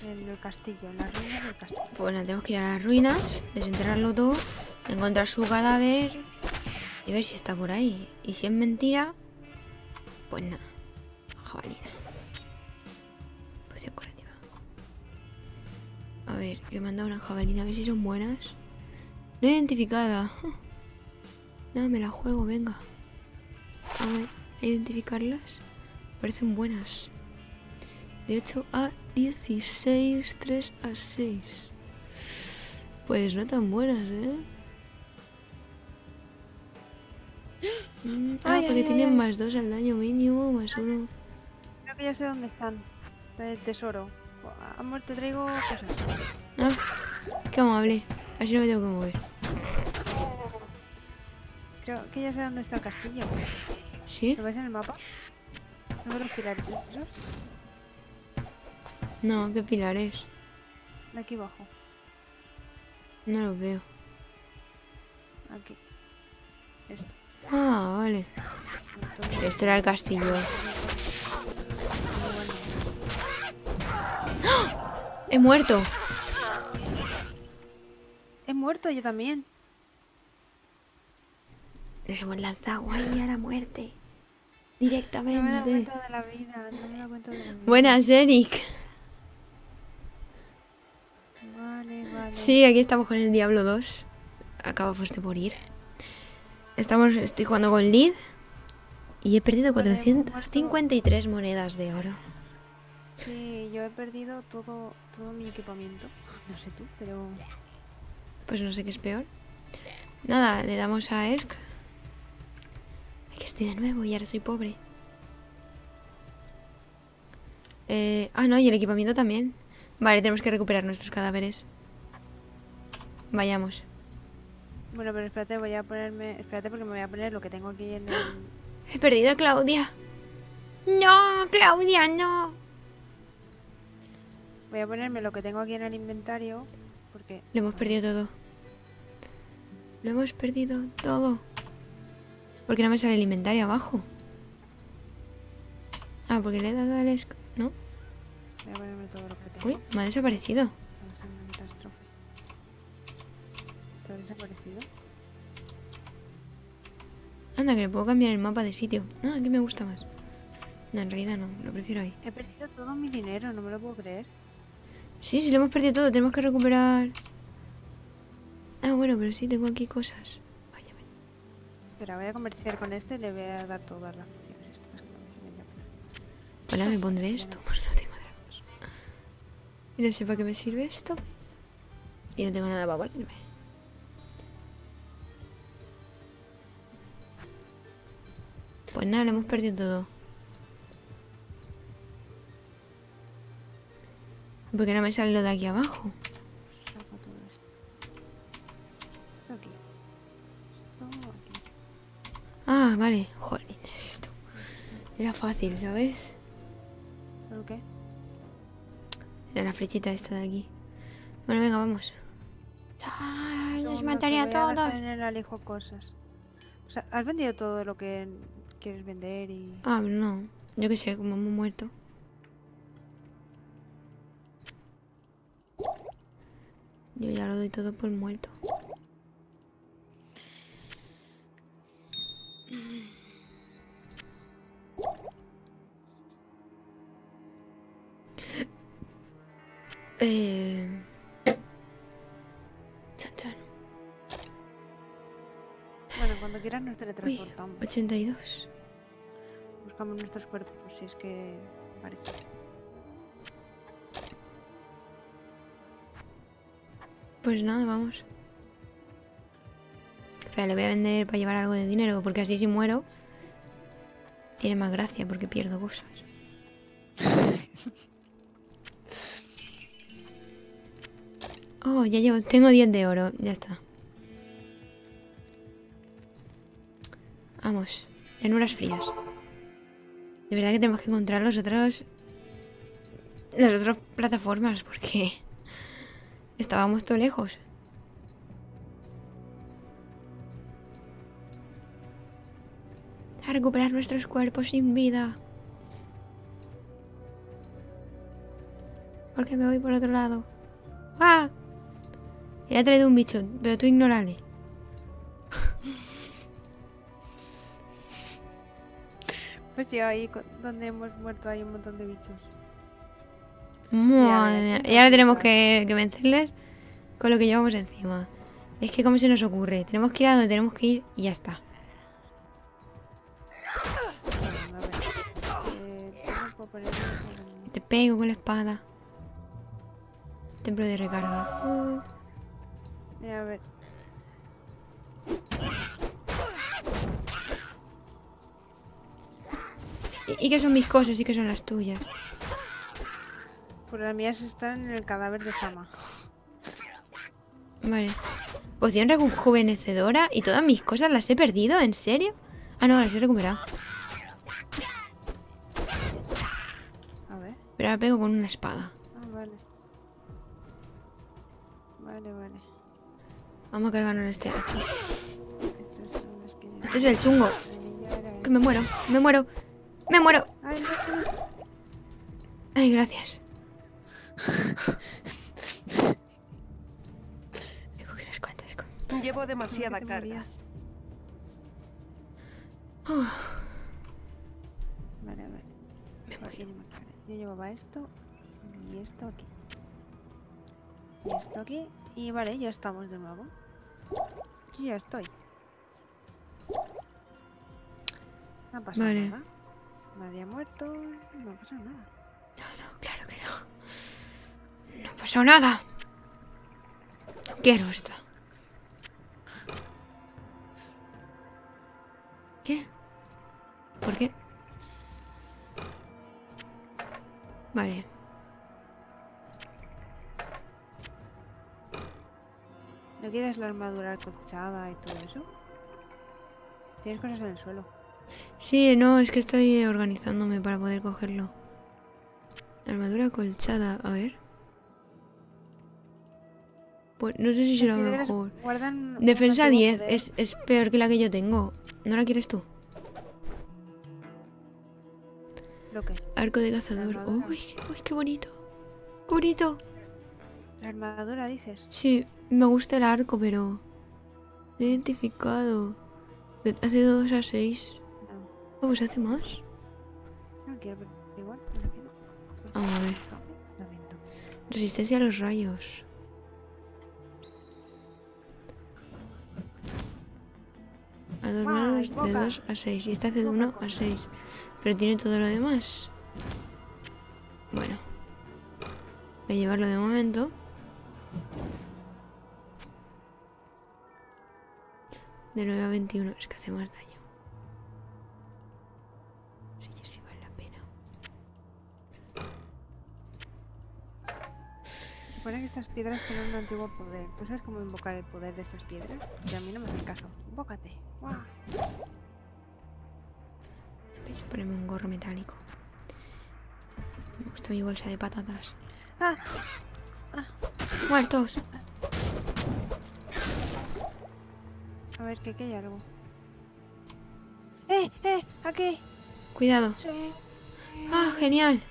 En el castillo, en las ruinas del castillo. Pues nada, tenemos que ir a las ruinas, desenterrarlo todo, encontrar su cadáver y ver si está por ahí. Y si es mentira, pues nada. Jabalina. Poción curativa. A ver, que me han dado una jabalina, a ver si son buenas. No identificada. No, me la juego, venga. Vamos a identificarlas. Parecen buenas. De 8 a 16, 3 a 6. Pues no tan buenas, ¿eh? Mm, ah, Ay, porque ay, tienen ay. más 2 al daño mínimo, más 1. Creo que ya sé dónde están. El tesoro. Amor, te traigo cosas. Ah, qué amable. Así no me tengo que mover. Creo que ya sé dónde está el castillo. ¿Sí? ¿Lo ves en el mapa? ¿No ves los pilares esos? No, ¿qué pilares? De aquí abajo. No los veo. Aquí. Esto. Ah, vale. Entonces, Este era el castillo. bueno. He muerto. He muerto yo también. Nos hemos lanzado ahí a la muerte. No me Directamente. cuenta de la vida. No me he dado cuenta de la vida. Buenas, Eric. Vale, vale. Sí, aquí estamos con el Diablo 2. Acabamos de morir. Estamos, estoy jugando con Lid. Y he perdido Vale, hemos 453 monedas de oro. Sí, yo he perdido todo, todo mi equipamiento. No sé tú, pero... Pues no sé qué es peor. Nada, le damos a Erk. Ay, que estoy de nuevo y ahora soy pobre. Eh, ah, no, y el equipamiento también. Vale, tenemos que recuperar nuestros cadáveres. Vayamos. Bueno, pero espérate, voy a ponerme... Espérate porque me voy a poner lo que tengo aquí en el... He perdido a Claudia. No, Claudia, no. Voy a ponerme lo que tengo aquí en el inventario. Porque... Lo hemos perdido todo. Lo hemos perdido todo. Porque no me sale el inventario abajo. Ah, porque le he dado al esc... ¿No? Voy a ponerme todo lo que tengo. Uy, me ha desaparecido. ¿Te ha desaparecido? Anda, que le puedo cambiar el mapa de sitio. Ah, aquí me gusta más. No, en realidad no, lo prefiero ahí. He perdido todo mi dinero, no me lo puedo creer. Sí, sí, lo hemos perdido todo, tenemos que recuperar. Ah, bueno, pero sí, tengo aquí cosas. Espera, voy a comerciar con este y le voy a dar todas las llamar. Hola, me pondré esto, pues no tengo otra cosa. Y no sé para qué me sirve esto. Y no tengo nada para ponerme. Pues nada, lo hemos perdido todo. ¿Por qué no me sale lo de aquí abajo? Vale. Jolín, esto. Era fácil, ¿sabes? ¿Pero qué? Era la flechita esta de aquí. Bueno, venga, vamos. ¡Ay, Segundo, mataría a todos! en el alijo cosas. O sea, has vendido todo lo que quieres vender y... Ah, no. Yo qué sé, como hemos muerto. Yo ya lo doy todo por muerto. Eh... Chan, chan. Bueno, cuando quieras nos Uy, teletransportamos. 82. Buscamos nuestros cuerpos, si es que parece. Pues nada, vamos. Espera, le voy a vender para llevar algo de dinero, porque así si muero tiene más gracia porque pierdo cosas. Oh, ya llevo, tengo 10 de oro, ya está. Vamos, llanuras frías. De verdad que tenemos que encontrar los otros... Las otras plataformas, porque... Estábamos todo lejos. A recuperar nuestros cuerpos sin vida. Porque me voy por otro lado. ¡Ah! He traído un bicho, pero tú ignórale. Pues sí, ahí donde hemos muerto hay un montón de bichos. Madre mía. Y ahora tenemos que, que vencerles con lo que llevamos encima. Es que cómo se nos ocurre. Tenemos que ir a donde tenemos que ir y ya está. Eh, Te pego con la espada. Templo de recarga. Eh, a ver. ¿Y, y qué son mis cosas y qué son las tuyas? Pues las mías están en el cadáver de Sama. Vale. Poción rejuvenecedora y todas mis cosas las he perdido, ¿en serio? Ah, no, las he recuperado. A ver. Pero ahora pego con una espada. Ah, vale. Vale, vale. Vamos a cargarnos este asco. Este, este es el chungo. Que me muero, me muero, me muero. Ay, gracias. Llevo demasiada carga. Vale, vale. Me muero. Yo llevaba esto y esto aquí. Y esto aquí. Y vale, ya estamos de nuevo. Yo ya estoy. No ha pasado Vale. nada. Nadie ha muerto. No ha pasado nada. No, no, claro que no. No ha pasado nada. No quiero esto. ¿Qué? ¿Por qué? Vale. ¿No quieres la armadura acolchada y todo eso? Tienes cosas en el suelo. Sí, no, es que estoy organizándome para poder cogerlo. Armadura colchada, a ver. Pues no sé si será mejor. Defensa antiguo 10, poder. es, es peor que la que yo tengo. ¿No la quieres tú? ¿Lo que? Arco de cazador. Uy, uy, qué bonito. Qué bonito. La armadura dices. Sí, me gusta el arco, pero... Lo he identificado. Hace 2 a 6. No, Oh, pues hace más. no quiero, pero igual no quiero. Vamos a ver. Lamento. Resistencia a los rayos. A dos manos de boca. 2 a 6. Y esta hace de Boca 1 a con- 6. Pero tiene todo lo demás. Bueno. Voy a llevarlo de momento. De 9 a 21. Es que hace más daño. Sí, ya sí vale la pena. Supone que estas piedras tienen un antiguo poder. ¿Tú sabes cómo invocar el poder de estas piedras? Que a mí no me hace caso. Invócate. Guau. A ponerme un gorro metálico. Me gusta mi bolsa de patatas. ¡Ah! ¡Muertos! A ver, que aquí hay algo. ¡Eh! ¡Eh! ¡Aquí! Cuidado. ¡Sí! ¡Ah, genial!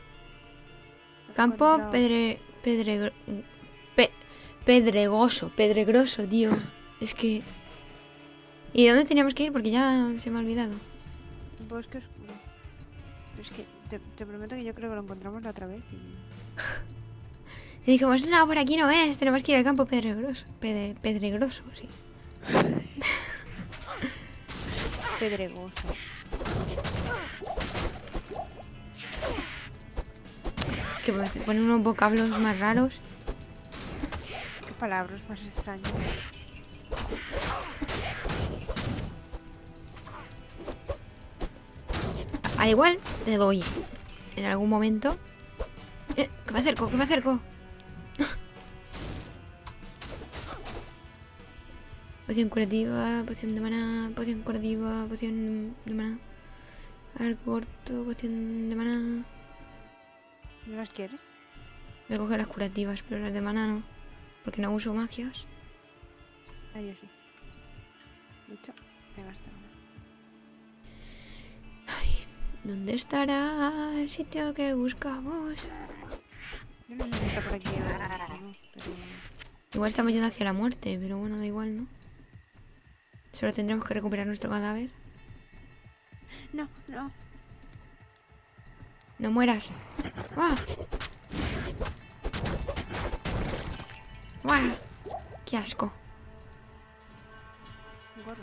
Lo Campo pedre... pedre... pe- pedregoso, pedregroso, tío. Es que... ¿Y dónde teníamos que ir? Porque ya se me ha olvidado. Bosque oscuro. Pero es que te, te prometo que yo creo que lo encontramos la otra vez. Y... Y dijimos, no, por aquí no es, tenemos que ir al campo pedregroso. Pede- pedregroso, sí. Pedregoso. Que me ponen unos vocablos más raros. Qué palabras más extrañas. Al igual, te doy. En algún momento. Eh, que me acerco, que me acerco. Poción curativa, poción de maná, poción curativa, poción de maná. Arco corto, poción de maná. ¿No las quieres? Voy a coger las curativas, pero las de maná no. Porque no uso magias. Ah, yo sí. De hecho, me gasta una. ¿Dónde estará el sitio que buscamos? Yo no sé si está por aquí pero... Igual estamos yendo hacia la muerte, pero bueno, da igual, ¿no? Solo tendremos que recuperar nuestro cadáver. No, no. No mueras. ¡Guau! ¡Guau! ¡Qué asco! Gorro.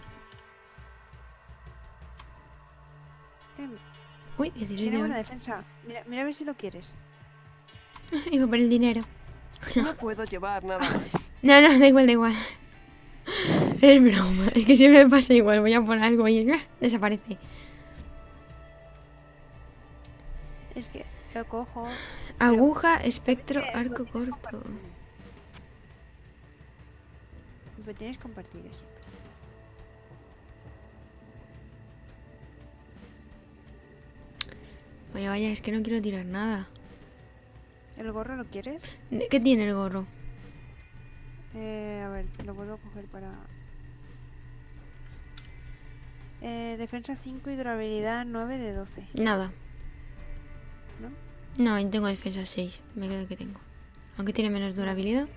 Eh, Uy, 16 tiene de buena defensa. Mira, mira a ver si lo quieres. Iba por el dinero. No puedo llevar nada más. No, no, da igual, da igual. Es broma. Es que siempre me pasa igual. Voy a por algo y ¡ah! desaparece. Es que lo cojo. Aguja, espectro, arco corto. Pero tienes compartido, sí. Vaya, vaya, es que no quiero tirar nada. ¿El gorro lo quieres? ¿De ¿Qué tiene el gorro? Eh, a ver, lo vuelvo a coger para... Eh, defensa 5 y durabilidad 9 de 12. Nada. ¿No? No, yo tengo defensa 6. Me quedo que tengo. Aunque tiene menos durabilidad.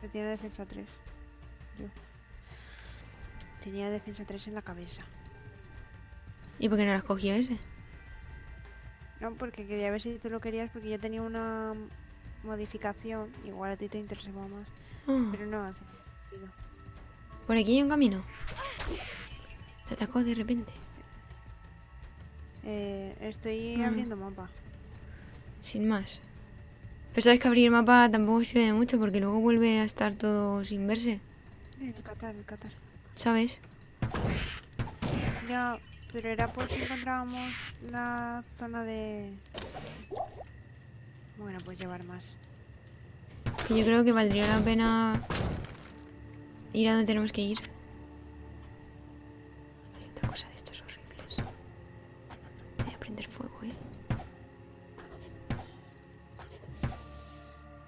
Tenía, defensa 3. Yo. tenía defensa 3 en la cabeza. ¿Y por qué no las cogió ese? No, porque quería ver si tú lo querías porque yo tenía una modificación. Igual a ti te interesaba más. Ah, Pero no hace sentido. por aquí hay un camino. Te atacó de repente. Eh, estoy Mm. abriendo mapa. Sin más. Pero sabes que abrir el mapa tampoco sirve de mucho porque luego vuelve a estar todo sin verse. El Qatar, el Qatar. ¿Sabes? Ya, pero era por si encontrábamos la zona de... Bueno, pues llevar más. Que yo creo que valdría la pena ir a donde tenemos que ir. Hay otra cosa de estas horribles. Voy a prender fuego, ¿eh?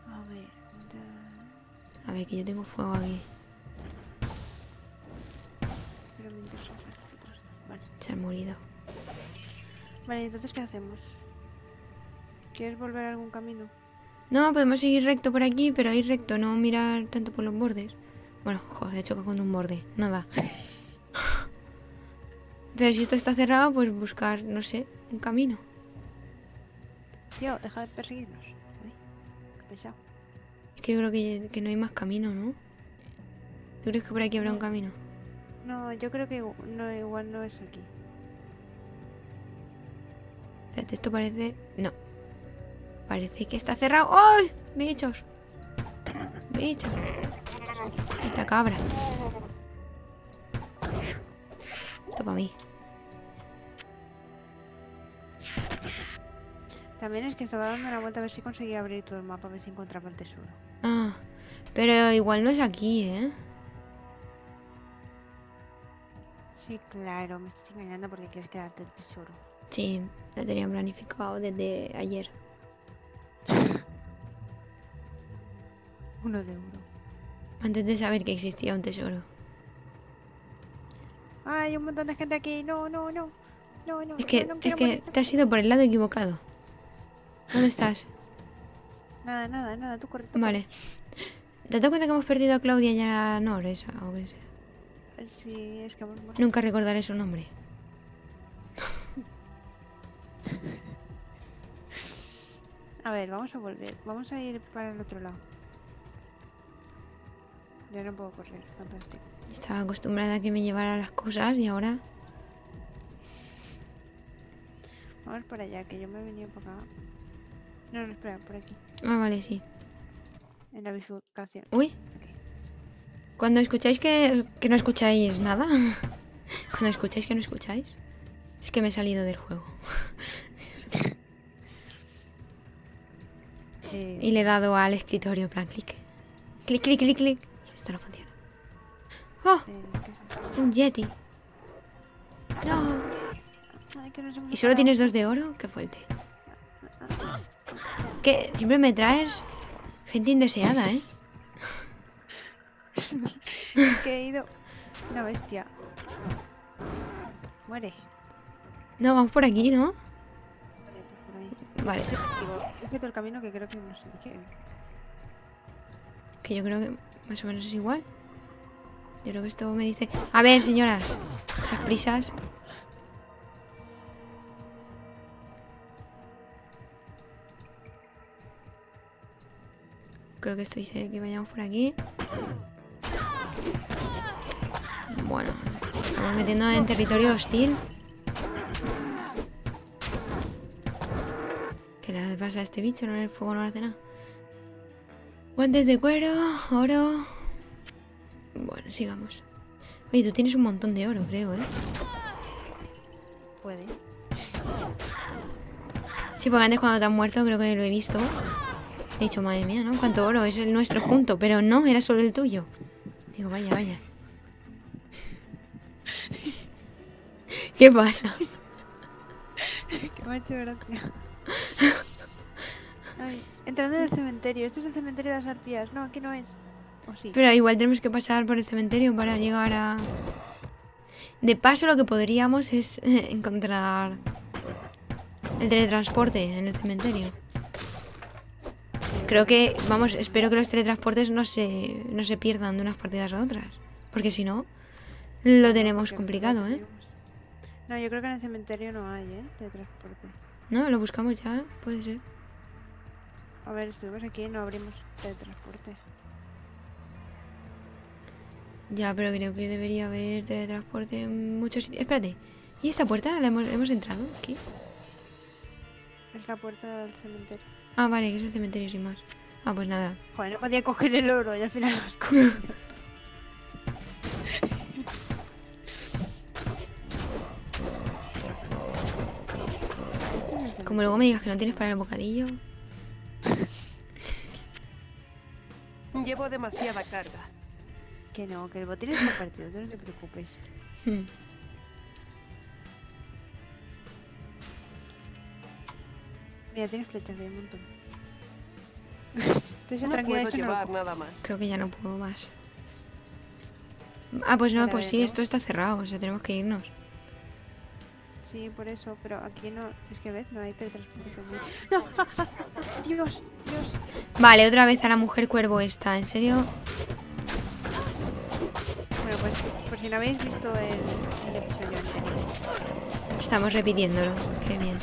A ver... da- A ver, que yo tengo fuego aquí. Vale. Se han morido. Vale, entonces ¿qué hacemos? ¿Quieres volver a algún camino? No, podemos seguir recto por aquí, pero ir recto, no mirar tanto por los bordes. Bueno, joder, he chocado con un borde. Nada. Pero si esto está cerrado, pues buscar, no sé, un camino. Tío, deja de perseguirnos. Ay, qué pesado. Es que yo creo que, que no hay más camino, ¿no? ¿Tú crees que por aquí habrá un camino? No, yo creo que no, igual no es aquí. Espérate, esto parece... No. Parece que está cerrado. ¡Ay! Bichos. Bichos. Esta cabra. Esto para mí. También es que estaba dando una vuelta a ver si conseguía abrir todo el mapa, a ver si encontraba el tesoro. Ah. Pero igual no es aquí, ¿eh? Sí, claro, me estás engañando porque quieres quedarte el tesoro. Sí, lo tenía planificado desde ayer. Uno de euro. Antes de saber que existía un tesoro. Ay, hay un montón de gente aquí. No, no, no. No, no. Es que, no, no es que morir. te has ido por el lado equivocado. ¿Dónde estás? Nada, nada, nada. Tú corre. tú Vale. ¿Te das cuenta que hemos perdido a Claudia y a Nor? Esa, o qué sé? corre. Sí, es que hemos muerto. Nunca recordaré su nombre. A ver, vamos a volver. Vamos a ir para el otro lado. Ya no puedo correr. Fantástico. Estaba acostumbrada a que me llevara las cosas y ahora... Vamos para allá, que yo me he venido para acá. No, no, espera, por aquí. Ah, vale, sí. En la bifurcación. Uy. Cuando escucháis que, que no escucháis nada. Cuando escucháis que no escucháis. Es que me he salido del juego. Eh, Y le he dado al escritorio, plan, clic. Clic, clic, clic, clic. ¡Oh! Un Yeti. No. ¿Y solo tienes dos de oro? Qué fuerte. Que siempre me traes gente indeseada, ¿eh? Que he ido. Una bestia. Muere. No, vamos por aquí, ¿no? Vale, pues he todo el camino que creo que no sé qué. Que yo creo que más o menos es igual. Yo creo que esto me dice... A ver, señoras. Esas prisas. Creo que esto dice que vayamos por aquí. Bueno, estamos metiendo en territorio hostil. ¿Qué le pasa a este bicho? No, el fuego no le hace nada. Guantes de cuero, oro. Bueno, sigamos. Oye, tú tienes un montón de oro, creo, ¿eh? Puede. Sí, porque antes cuando te has muerto creo que lo he visto. He dicho, madre mía, ¿no? ¿Cuánto oro? Es el nuestro junto. Pero no, era solo el tuyo. Digo, vaya, vaya. ¿Qué pasa? Que me ha hecho gracia. Ay, entrando en el cementerio. Este es el cementerio de las arpías. No, aquí no es. ¿O sí? Pero igual tenemos que pasar por el cementerio para llegar a... De paso lo que podríamos es eh, encontrar el teletransporte en el cementerio. Creo que, vamos, espero que los teletransportes no se, no se pierdan de unas partidas a otras. Porque si no, Lo tenemos complicado, ¿eh? No, yo creo que en el cementerio no hay, ¿eh? De transporte. No, lo buscamos ya, puede ser. A ver, estuvimos aquí y no abrimos teletransporte. Ya, pero creo que debería haber teletransporte en muchos sitios. Espérate. ¿Y esta puerta? ¿La hemos, hemos entrado aquí? Es la puerta del cementerio. Ah, vale, que es el cementerio sin más. Ah, pues nada. Joder, no podía coger el oro y al final lo has cogido. Como luego me digas que no tienes para el bocadillo. Llevo demasiada carga. Que no, que el botín está partido, tú no te preocupes. Hmm. Mira, tienes flechas de un montón. Estoy No tranquila, puedo eso no lo llevar nada más. Creo que ya no puedo más. Ah, pues no, pues sí, esto está cerrado, o sea, tenemos que irnos. Sí, por eso, pero aquí no. Es que ves, no hay teletransporte. ¡No! ¡Ah, ah, ah! ¡Dios! ¡Dios! Vale, otra vez a la mujer cuervo esta, ¿en serio? Bueno, pues por si no habéis visto el, el episodio anterior. Estamos repitiéndolo, qué bien.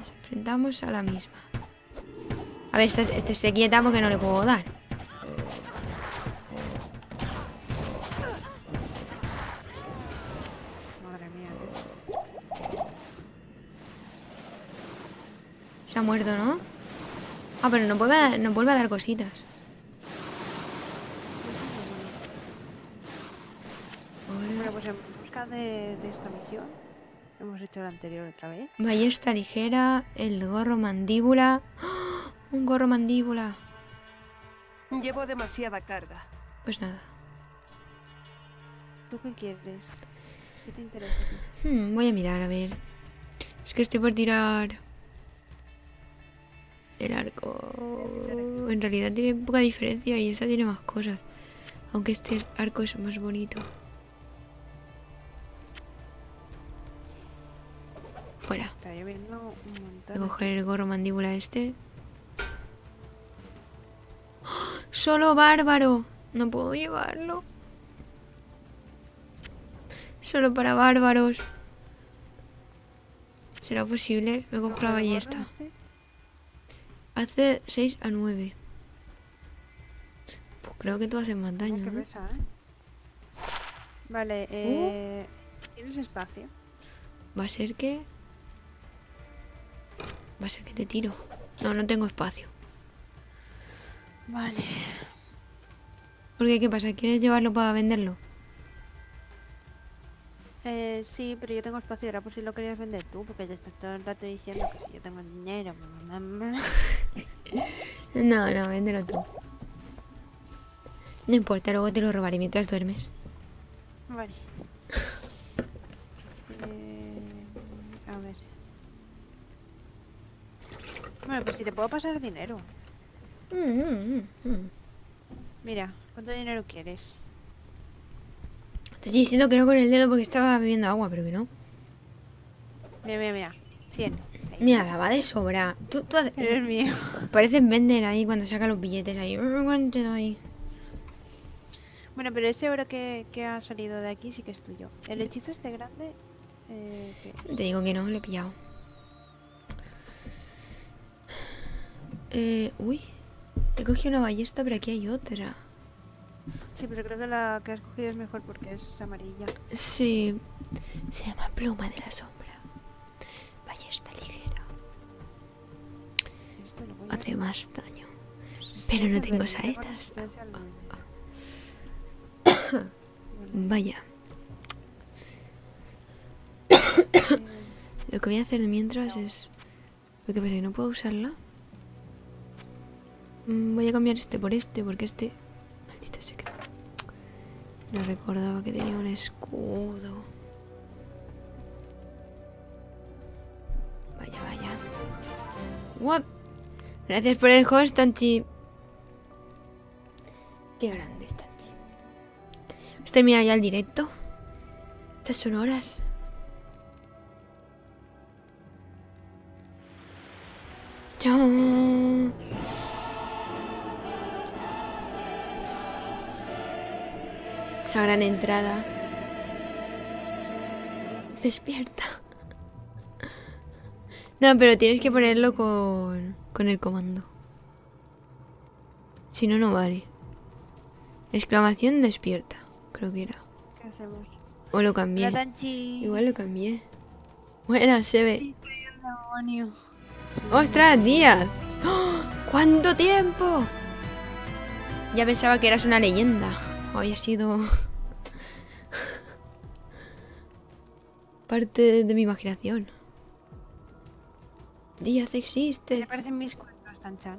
Nos enfrentamos a la misma. A ver, este, este se quieta porque no le puedo dar. Madre mía, tío. Se ha muerto, ¿no? Ah, pero nos vuelve a, nos vuelve a dar cositas. Bueno, pues en busca de, de esta misión. Hemos hecho la anterior otra vez. Ballesta ligera, el gorro mandíbula. ¡Ah! Un gorro mandíbula. Llevo demasiada carga. Pues nada. ¿Tú qué quieres? ¿Qué te interesa? a ti? Hmm, voy a mirar, a ver. Es que estoy por tirar. El arco. En realidad tiene poca diferencia y esta tiene más cosas. Aunque este arco es más bonito. Fuera. Voy a coger el gorro mandíbula este. Solo bárbaro. No puedo llevarlo. Solo para bárbaros. ¿Será posible? Me cojo la ballesta. Este, Hace 6 a 9. Pues creo que tú haces más daño, ¿no? pesa, ¿eh? Vale, Uh. eh... ¿Tienes espacio? Va a ser que... Va a ser que te tiro. No, no tengo espacio. Vale. ¿Por qué? ¿Qué pasa? ¿Quieres llevarlo para venderlo? Eh, sí, pero yo tengo espacio. Era por si lo querías vender tú, porque ya estás todo el rato diciendo que si yo tengo dinero. No, no, véndelo tú. No importa, luego te lo robaré mientras duermes. Vale. Eh, a ver. Bueno, pues si te puedo pasar dinero. Mm, mm, mm. Mira, ¿cuánto dinero quieres? Te estoy diciendo que no con el dedo porque estaba bebiendo agua, pero que no. Mira, mira, mira. 100. Mira, la va de sobra. Tú, tú haces- Eres mío. Parecen vender ahí cuando saca los billetes ahí. "Mm, ¿Cuánto te doy? Bueno, pero ese oro que, que ha salido de aquí sí que es tuyo. El hechizo este grande... Eh. Te digo que no, lo he pillado. Eh, uy. He cogido una ballesta, pero aquí hay otra. Sí, pero creo que la que has cogido es mejor porque es amarilla. Sí. Se llama pluma de la sombra. Ballesta ligera. Esto lo voy a- Hace más daño. Pero no tengo saetas. veneno. Vaya. Lo que voy a hacer mientras es... Lo que pasa es que no puedo usarla. Mm, Voy a cambiar este por este, porque este... Que... No recordaba que tenía un escudo. Vaya, vaya. Gracias por el host, Tanchi. Qué grande Tanchi. ¿Has terminado ya el directo? Estas son horas. Chao. Esa gran entrada. Despierta. No, pero tienes que ponerlo con, con el comando. Si no, no vale. Exclamación despierta. Creo que era. ¿Qué hacemos? O lo cambié. Igual lo cambié. Bueno, se ve. Sí, demonio. ¡Ostras, Díaz! ¡Oh! ¿Cuánto tiempo? Ya pensaba que eras una leyenda. Hoy ha sido... Parte de mi imaginación. Díaz ¿Qué existe. te parecen mis cuentos, Tanchan?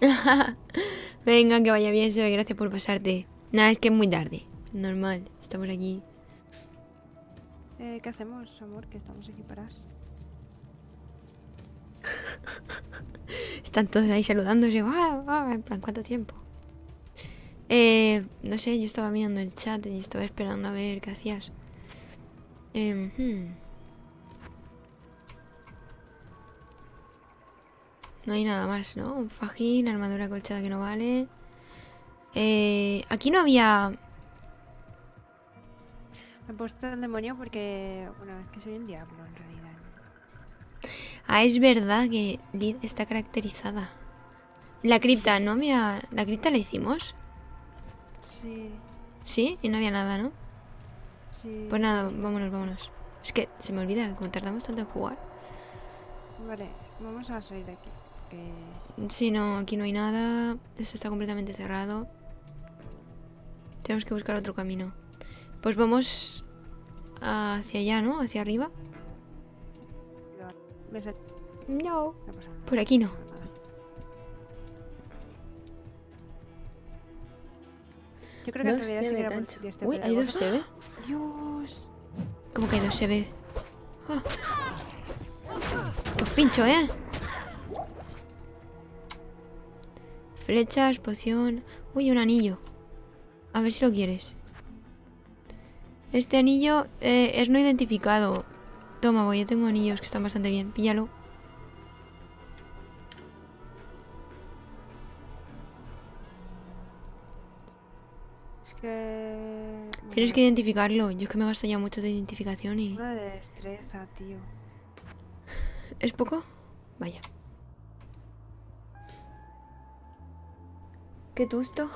Venga, que vaya bien, se ve. Gracias por pasarte. Nada, es que es muy tarde. Normal, estamos aquí. Eh, ¿Qué hacemos, amor? Que estamos aquí paradas. Están todos ahí saludándose. ¡guau, guau! En plan, ¿cuánto tiempo? Eh, no sé, yo estaba mirando el chat y estaba esperando a ver qué hacías. Em, hmm. No hay nada más, ¿no? Un fajín, armadura colchada que no vale. Eh, aquí no había... Me he puesto el demonio porque, bueno, es que soy un diablo en realidad. Ah, es verdad que Lid está caracterizada. La cripta, ¿no había... ¿La cripta la hicimos? Sí, Sí, y no había nada, ¿no? sí. Pues nada, vámonos, vámonos. Es que se me olvida, como tardamos tanto en jugar. Vale, vamos a salir de aquí. Que... Sí, no, aquí no hay nada. Esto está completamente cerrado. Tenemos que buscar otro camino. Pues vamos hacia allá, ¿no? Hacia arriba. Me sal- No. no pasa nada, Por aquí no. Yo creo que en realidad era por sitio este Uy, hay dos se ve. Dios. ¿Cómo que hay dos se ve? Ah. Os pincho, ¿eh? Flechas, poción. Uy, un anillo. A ver si lo quieres. Este anillo eh, es no identificado. Toma, voy, yo tengo anillos que están bastante bien. Píllalo. Es que... Tienes que identificarlo. Yo es que me gasto ya mucho de identificación y... Una de destreza, tío. ¿Es poco? Vaya. ¿Qué tusto?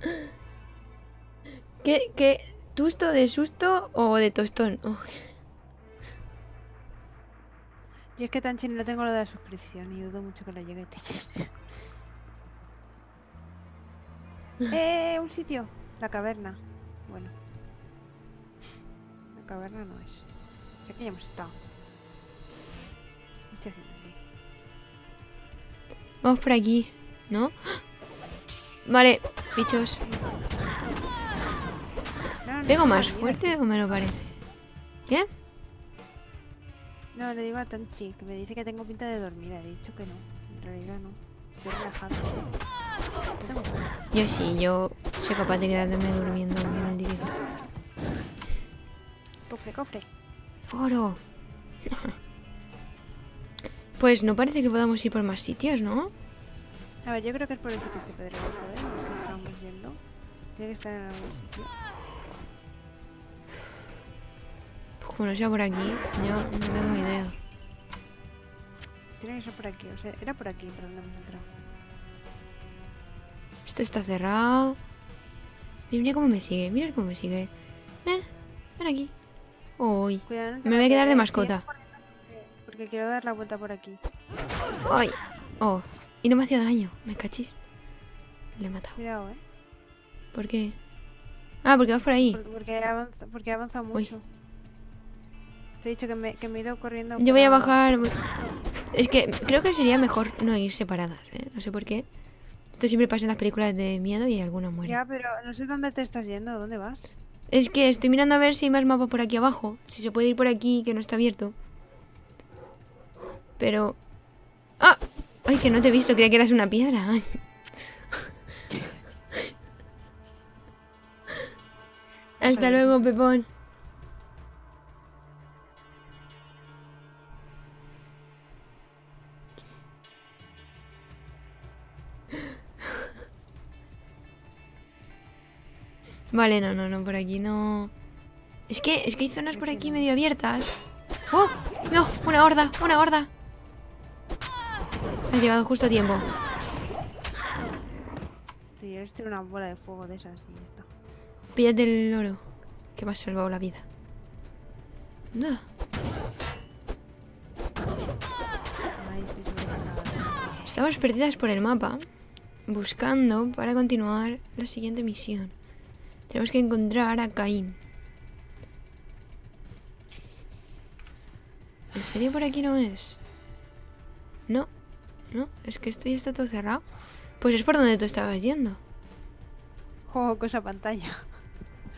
¿Qué, qué tusto de susto o de tostón? Oh, Y es que tan no tengo lo de la suscripción y dudo mucho que lo llegue a tener. ¡Eh! Un sitio. La caverna. Bueno. La caverna no es. Sé que ya hemos estado. ¿Qué estoy haciendo aquí? Vamos por aquí, ¿no? Vale, bichos. No, no, ¿Pego no, más fuerte o me lo parece? ¿Qué? No, le digo a Tanchi que me dice que tengo pinta de dormida. He dicho que no. En realidad no. Estoy sueño. Yo sí, yo soy capaz de quedarme durmiendo en el directo. Cofre, cofre. ¡Oro! Pues no parece que podamos ir por más sitios, ¿no? A ver, yo creo que es por el sitio este pedregoso, ¿eh? Que estábamos yendo. Tiene que estar en algún sitio. Pues como no sea por aquí, yo no tengo idea. Tiene que ser por aquí. O sea, era por aquí por donde hemos entrado. Esto está cerrado. Mira, mira cómo me sigue, mira cómo me sigue. Ven, ven aquí. Uy, Cuidado, no te me voy a quedar de mascota. porque- quiero dar la vuelta por aquí. Ay. Oh, y no me hacía daño, me cachis. Le he matado. Cuidado, ¿eh? ¿Por qué? Ah, porque vas por ahí. Porque, porque, he, avanza- porque avanzado Uy. Te he dicho que me, que me he ido corriendo. Yo voy a bajar. Es que creo que sería mejor no ir separadas, ¿eh? No sé por qué. Esto siempre pasa en las películas de miedo y alguna muere. Ya, pero no sé dónde te estás yendo. ¿Dónde vas? Es que estoy mirando a ver si hay más mapa por aquí abajo. Si se puede ir por aquí, que no está abierto. Pero... ¡Ah! Ay, que no te he visto, creía que eras una piedra. Hasta luego, Pepón. Vale, no, no, no, por aquí no. Es que, es que hay zonas por aquí medio abiertas. ¡Oh! No, una horda, una horda. Has llegado justo a tiempo. Sí, es tiene una bola de fuego de esas y ya está. Píllate el oro. Que me has salvado la vida. No. Estamos perdidas por el mapa. Buscando para continuar la siguiente misión. Tenemos que encontrar a Caín. ¿En serio por aquí no es? No, no, es que esto ya está todo cerrado. Pues es por donde tú estabas yendo. Juego con esa pantalla.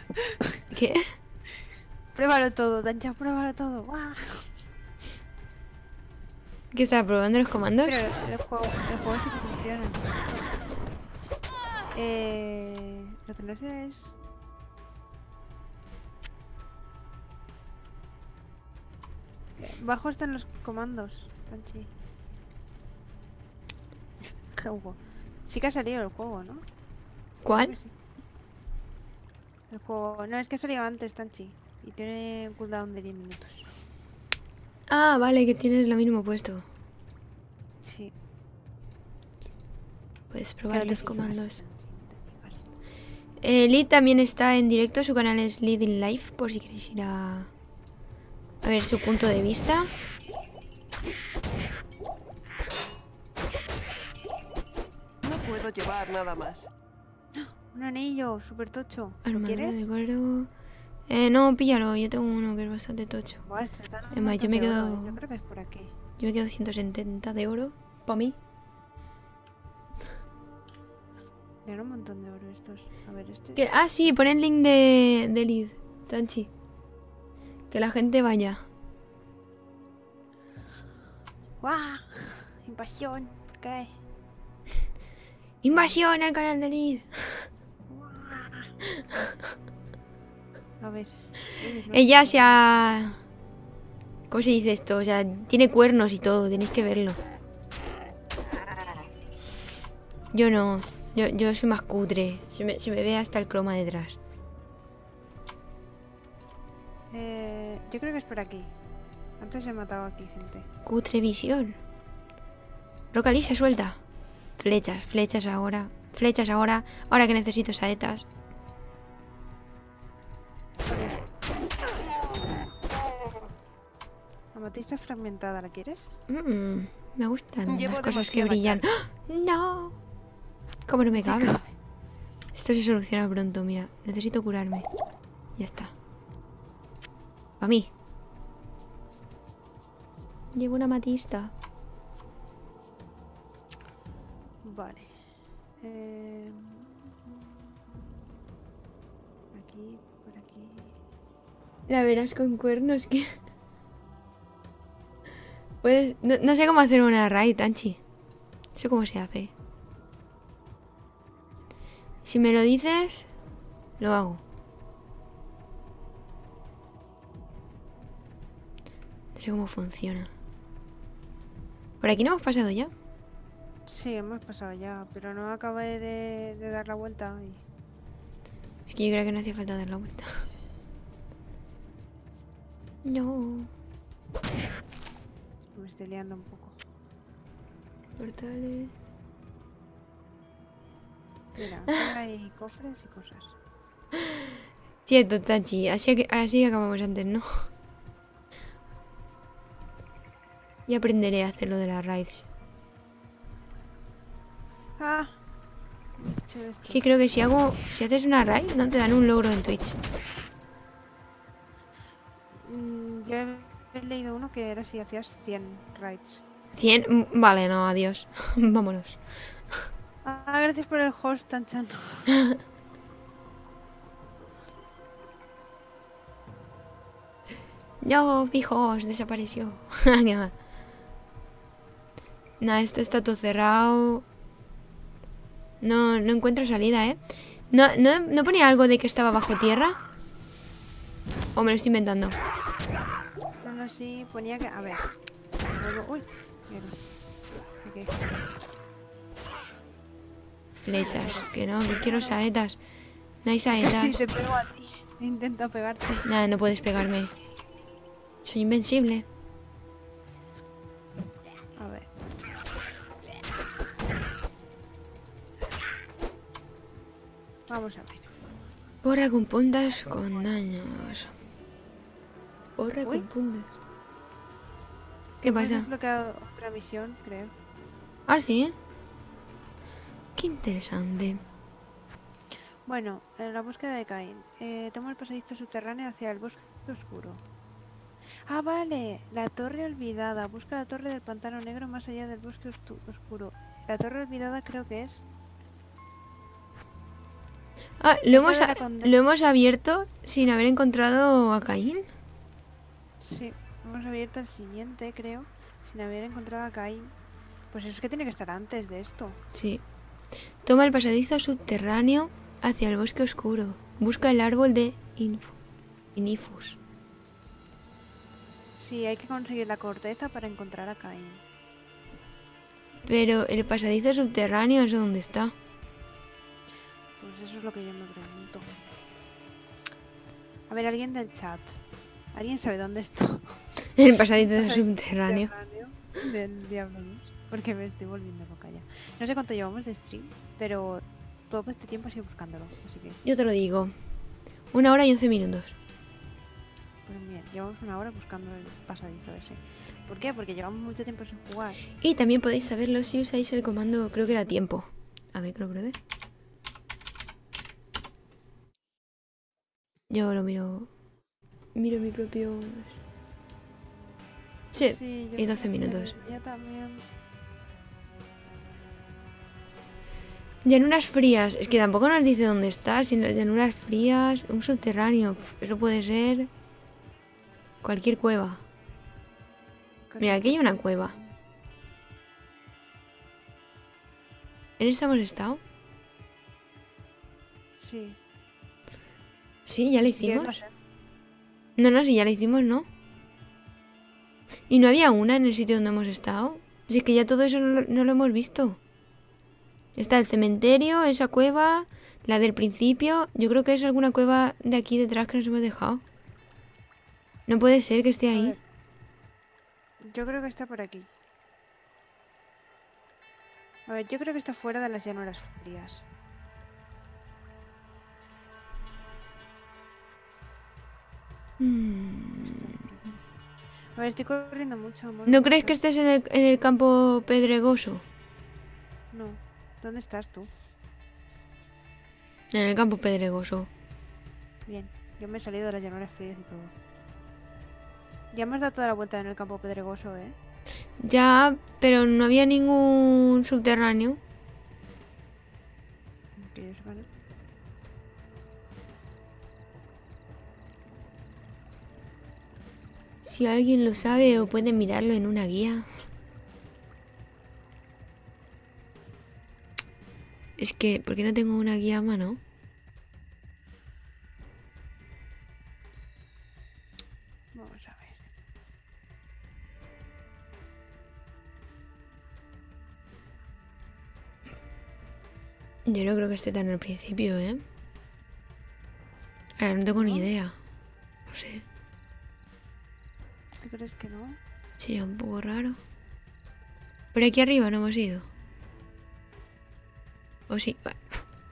¿Qué? Pruébalo todo, Dancha, pruébalo todo. ¿Qué estaba probando los comandos? Pero el juego, el juego sí que funciona. Eh, lo que no sé es... Bajo están los comandos, Tanchi. Qué hubo. Sí que ha salido el juego, ¿no? ¿Cuál? sí. El juego... No, es que ha salido antes, Tanchi. Y tiene cooldown de 10 minutos. Ah, vale, que tienes lo mismo puesto. Sí. Puedes probar Claro los comandos. Eh, Lid también está en directo, su canal es Lid in Life, por si queréis ir a, a ver su punto de vista. No puedo llevar nada más. Un anillo súper tocho. ¿Lo Armadura quieres? de cuero. Eh, no, píllalo, yo tengo uno que es bastante tocho. Este Es más, yo me quedo-. Yo creo que es por aquí. Yo me quedo 170 de oro, para mí. Tiene un montón de oro estos. A ver, este. Ah, sí, pon el link de, de Lid, Tanchi. Que la gente vaya. ¡Guau! Invasión. ¿Por qué? ¡Invasión al canal de Lid! A ver. Ella se ha... ¿Cómo se dice esto? O sea, tiene cuernos y todo, tenéis que verlo. Yo no, yo, yo soy más cutre. Se me, se me ve hasta el croma detrás. Eh, yo creo que es por aquí. Antes he matado aquí gente. Cutre visión. Roca lisa, suelta. Flechas, flechas ahora. Flechas ahora. Ahora que necesito saetas. Amatista fragmentada, ¿la quieres? Mm, me gustan Llevo las cosas que brillan. ¡Ah! ¡No! ¿Cómo no me cabe? Esto se soluciona pronto, mira. Necesito curarme. Ya está. A mí. Llevo una matista. Vale. Eh, aquí, por aquí. La verás con cuernos que... Puedes... No, no sé cómo hacer una raid, Anchi. No sé cómo se hace. Si me lo dices, lo hago. No sé cómo funciona. ¿Por aquí no hemos pasado ya? Sí, hemos pasado ya, pero no acabé de, de dar la vuelta y... Es que yo creo que no hacía falta dar la vuelta. No. me estoy liando un poco. Portales. Mira, hay cofres y cosas. Cierto, Tachi. Así, así acabamos antes, ¿no? Y aprenderé a hacer lo de las raids. ¡Ah! Es que creo que si hago... Si haces una raid, no te dan un logro en Twitch. Mm, yo he, leído uno que era si hacías 100 raids. 100... Mm, Vale, no, adiós. Vámonos. Ah, gracias por el host, Tanchan. No, hijos, desapareció. Nah, esto está todo cerrado. No, no encuentro salida, ¿eh? ¿No, no, ¿No ponía algo de que estaba bajo tierra? ¿O me lo estoy inventando? No, no, sí, ponía que... A ver. Uy. Flechas, que no, que quiero saetas. No hay saetas. Sí, te pego a ti. He intentado pegarte. Nada, no puedes pegarme. Soy invencible. Vamos a ver. Porra con puntas con daños. Con puntas. ¿Qué pasa? desbloqueado otra misión, creo. Ah, sí. Qué interesante. Bueno, en la búsqueda de Cain. Eh, toma el pasadizo subterráneo hacia el bosque oscuro. Ah, vale. La torre olvidada. Busca la torre del pantano negro más allá del bosque oscuro. La torre olvidada creo que es. Ah, lo hemos, a- lo hemos abierto sin haber encontrado a Caín. Sí. Hemos abierto el siguiente, creo. Sin haber encontrado a Cain. Pues eso es que tiene que estar antes de esto. Sí. Toma el pasadizo subterráneo hacia el bosque oscuro. Busca el árbol de Infu- Inifus. Sí, hay que conseguir la corteza para encontrar a Cain. Pero el pasadizo subterráneo es donde está. Pues eso es lo que yo me pregunto. A ver, alguien del chat. ¿Alguien sabe dónde está? El pasadizo Pasadizo subterráneo. Del Diablo 2. Porque me estoy volviendo loca ya. No sé cuánto llevamos de stream, pero todo este tiempo he sido buscándolo. Así que, Yo te lo digo. Una hora y once minutos. pues bien, llevamos una hora buscando el pasadizo ese. ¿Por qué? Porque llevamos mucho tiempo sin jugar. Y también podéis saberlo si usáis el comando, creo que era tiempo. A ver, que lo pruebe. Yo lo miro. Miro mi propio. Sí, Sí, y 12 también, minutos. Yo también. Llanuras frías. Es que tampoco nos dice dónde está. Si llanuras frías, un subterráneo. Eso puede ser. Cualquier cueva. Mira, aquí hay una cueva. ¿En esta hemos estado? Sí. Sí, ya la ¿Quieres hicimos. No, no, sí, ya la hicimos, ¿no? ¿Y no había una en el sitio donde hemos estado? Si es que ya todo eso no lo, no lo hemos visto. Está el cementerio, esa cueva, la del principio. Yo creo que es alguna cueva de aquí detrás que nos hemos dejado. No puede ser que esté ahí. Yo creo que está por aquí. A ver, yo creo que está fuera de las llanuras frías. A ver, estoy corriendo mucho, amor. ¿No crees que estés en el, en el campo pedregoso? No. ¿Dónde estás tú? En el campo pedregoso. Bien. Yo me he salido de las llanuras frías y todo. Ya hemos dado toda la vuelta en el campo pedregoso, ¿eh? Ya, pero no había ningún subterráneo. Que yo sepa, ¿no? Si alguien lo sabe o puede mirarlo en una guía. Es que, ¿por qué no tengo una guía a mano? Vamos a ver. Yo no creo que esté tan al principio, ¿eh? Ahora no tengo ni idea. No sé, ¿Tú crees que no? sería un poco raro. Pero aquí arriba no hemos ido. ¿O sí?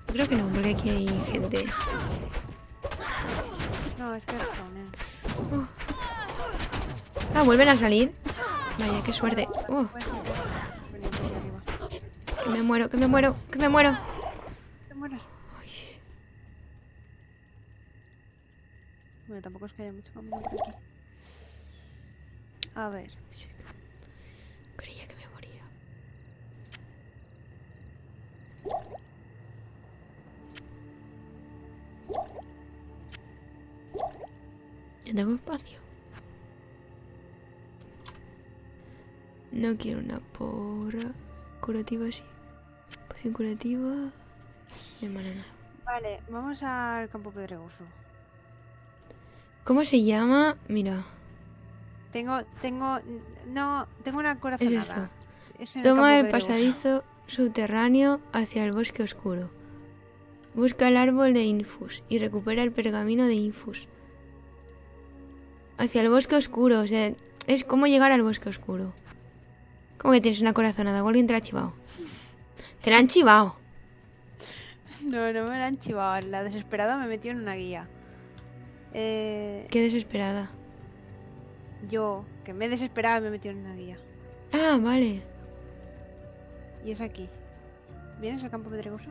Creo que no, porque aquí hay gente. No, es que respawnen. Ah, vuelven a salir. Vaya, qué suerte. Uh, que me muero, que me muero, que me muero. Bueno, tampoco es que haya mucho por aquí. A ver. Creía que me moría. Ya tengo espacio. No quiero una porra curativa así. Poción curativa de banana. Vale, vamos al campo pedregoso. ¿Cómo se llama? Mira, Tengo, tengo, no, tengo una es corazonada. Es en Toma el pasadizo subterráneo hacia el bosque oscuro. Busca el árbol de Infus y recupera el pergamino de Infus. Hacia el bosque oscuro. O sea, es como llegar al bosque oscuro. ¿Cómo que tienes una corazonada? ¿O alguien te la ha chivado? Te la han chivado. No, no me la han chivado. La desesperada me metió en una guía. Eh, Qué desesperada. Yo, que me he desesperado, me metió en una guía. Ah, vale. Y es aquí. ¿Vienes al campo pedregoso?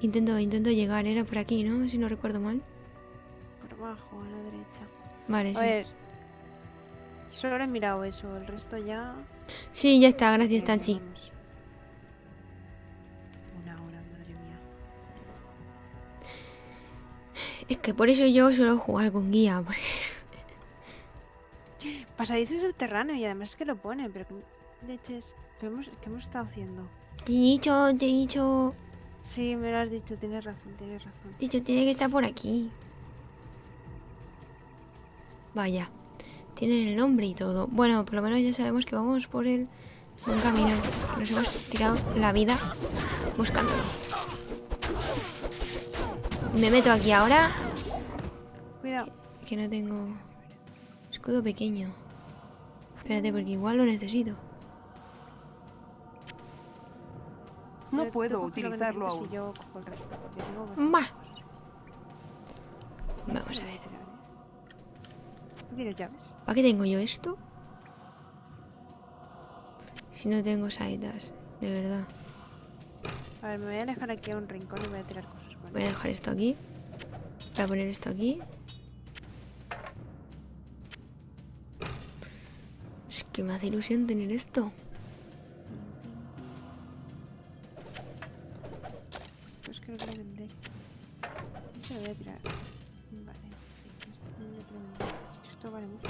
Intento, intento llegar. Era por aquí, ¿no? Si no recuerdo mal. Por abajo, a la derecha. Vale, A sí. ver. Solo he mirado eso, el resto ya. Sí, ya está. Gracias, eh, Tanchi. Una hora, madre mía. Es que por eso yo suelo jugar con guía. Porque... Pasadizo subterráneo y además es que lo pone, pero qué leches. ¿Qué hemos, qué hemos estado haciendo? Te he dicho, te he dicho... Sí, me lo has dicho, tienes razón, tienes razón. dicho, tiene que estar por aquí. Vaya. Tienen el nombre y todo. Bueno, por lo menos ya sabemos que vamos por el buen camino. Nos hemos tirado la vida buscándolo. Me meto aquí ahora. Cuidado. Que no tengo escudo pequeño. Espérate, porque igual lo necesito. No puedo utilizarlo aún. Cosas. Vamos a ver. tirar, ¿eh? ¿No ¿Tienes llaves? ¿Para qué tengo yo esto? Si no tengo saetas, de verdad. A ver, me voy a alejar aquí a un rincón y voy a tirar cosas. Voy a dejar esto aquí. Voy a poner esto aquí. Es que me hace ilusión tener esto. Esto es que lo quiero vender. Eso voy a tirar. Vale, perfecto. Esto. Es que esto vale mucho.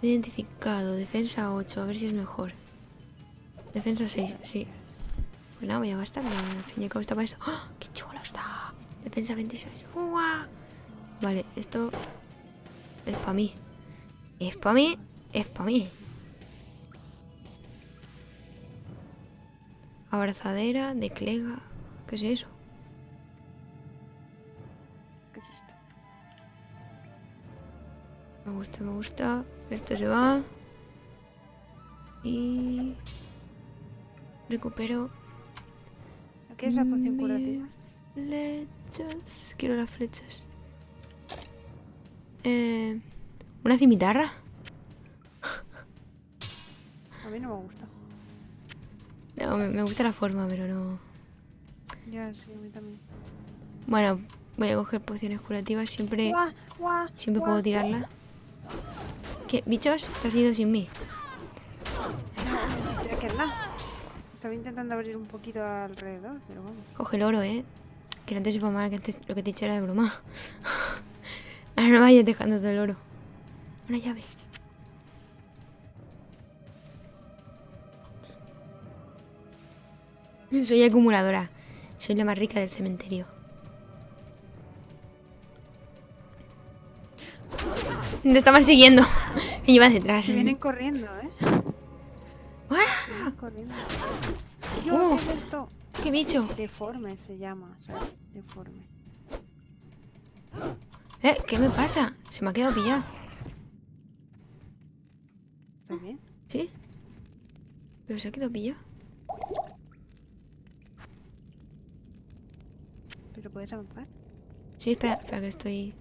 Identificado, defensa 8, a ver si es mejor. Defensa 6, sí. Pues nada, voy a gastarlo. Al fin y al cabo está para eso. ¡Ah! ¡Qué chulo está! Defensa 26. ¡Uah! Vale, esto es para mí. Es para mí, es para mí. Abrazadera de clega. ¿Qué es eso? ¿Qué es esto? Me gusta, me gusta. Esto se va. Y... Recupero ¿No quieres la poción curativa? flechas. Quiero las flechas. Eh, ¿Una cimitarra? A mí no me gusta. No, me, me gusta la forma, pero no. Ya, sí, a mí también. Bueno, voy a coger pociones curativas. Siempre, ¡Guau! ¡Guau! siempre guau! puedo tirarla. ¿Qué? ¿Bichos? Te has ido sin mí. No, aquí al lado. Estaba intentando abrir un poquito alrededor, pero vamos. Coge el oro, ¿eh? Que no te sepa mal que lo que te he dicho era de broma. Ahora no vayas dejando todo el oro. Una llave. Soy acumuladora. Soy la más rica del cementerio. Me estaban siguiendo. Y iba detrás. Se vienen corriendo, ¿eh? Uh. ¿qué es esto? ¡Qué bicho! Deforme se llama. Deforme. ¿Eh? ¿Qué me pasa? Se me ha quedado pillado. ¿Estás bien? ¿Sí? Pero se ha quedado pillado. ¿Pero puedes avanzar? Sí, espera, espera que estoy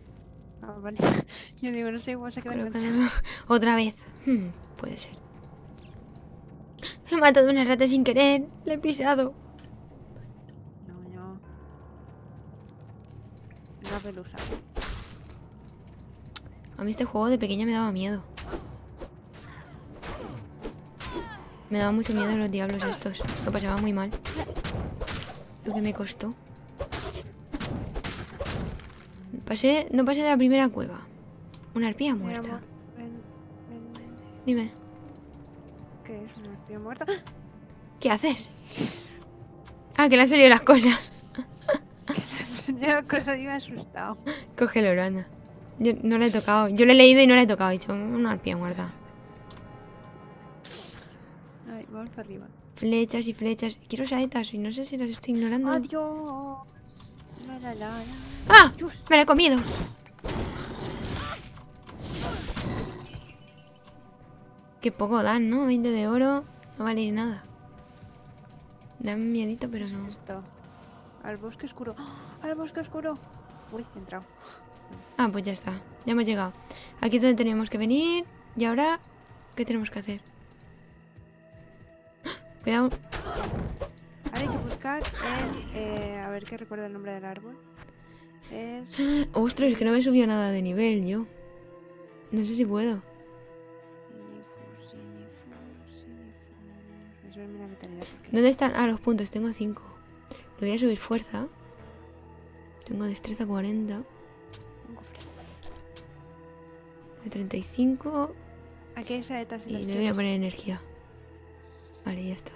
Ah, vale. Yo digo, no sé, igual se queda enganchado. colocándolo otra vez. Hmm, puede ser. He matado una rata sin querer. La he pisado. No, no. Una pelusa. A mí este juego de pequeña me daba miedo. Me daba mucho miedo los diablos estos. Lo pasaba muy mal. Lo que me costó. Pasé, no pasé de la primera cueva. Una arpía muerta. amor, ven, ven. Dime, ¿Qué es? ¿Una arpía muerta? ¿qué haces? Ah, que le han salido las cosas. Tenía cosa y me he asustado. Coge el oro, anda. Yo no la he tocado. Yo lo he leído y no la he tocado. He dicho, una arpía muerta. Para arriba. Flechas y flechas. Quiero saetas y no sé si las estoy ignorando. ¡Adiós! La, la, la, la. ¡Ah! Dios. Me la he comido. Qué poco dan, ¿no? 20 de oro. No vale nada. Dan miedito, pero no. Esto. Al bosque oscuro. ¡Ah! ¡Al bosque oscuro! Uy, he entrado. Ah, pues ya está. Ya hemos llegado. Aquí es donde teníamos que venir. Y ahora, ¿qué tenemos que hacer? Cuidado. Ahora hay que buscar el... eh, a ver qué recuerda el nombre del árbol. Es... Ostras, es que no me subió nada de nivel yo. No sé si puedo. ¿Dónde están? Ah, los puntos. Tengo 5. Le voy a subir fuerza. Tengo destreza 40. Un cofre. De 35. Aquí hay saetas Y las le voy a poner energía. Vale, ya está.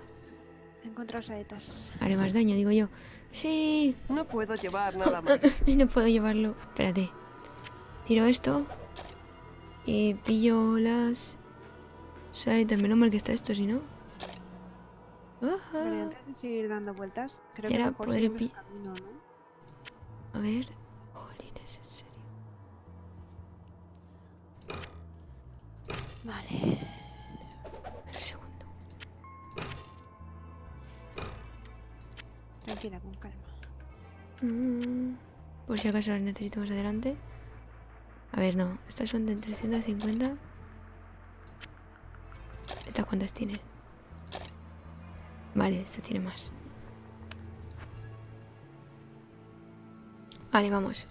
He encontrado saetas. Haré más daño, digo yo. Sí. No puedo llevar nada más. No puedo llevarlo. Espérate. Tiro esto. Y pillo las... Saetas. Menos mal que está esto, si no. Vale, antes de seguir dando vueltas, creo Y que ahora mejor podré el camino, ¿no? A ver. Jolines, en serio. Vale. Tranquila, con calma. Mm, Por si acaso las necesito más adelante. A ver, no. Estas son de 350. ¿Estas cuántas tienen? Vale, esta tiene más. Vale, vamos.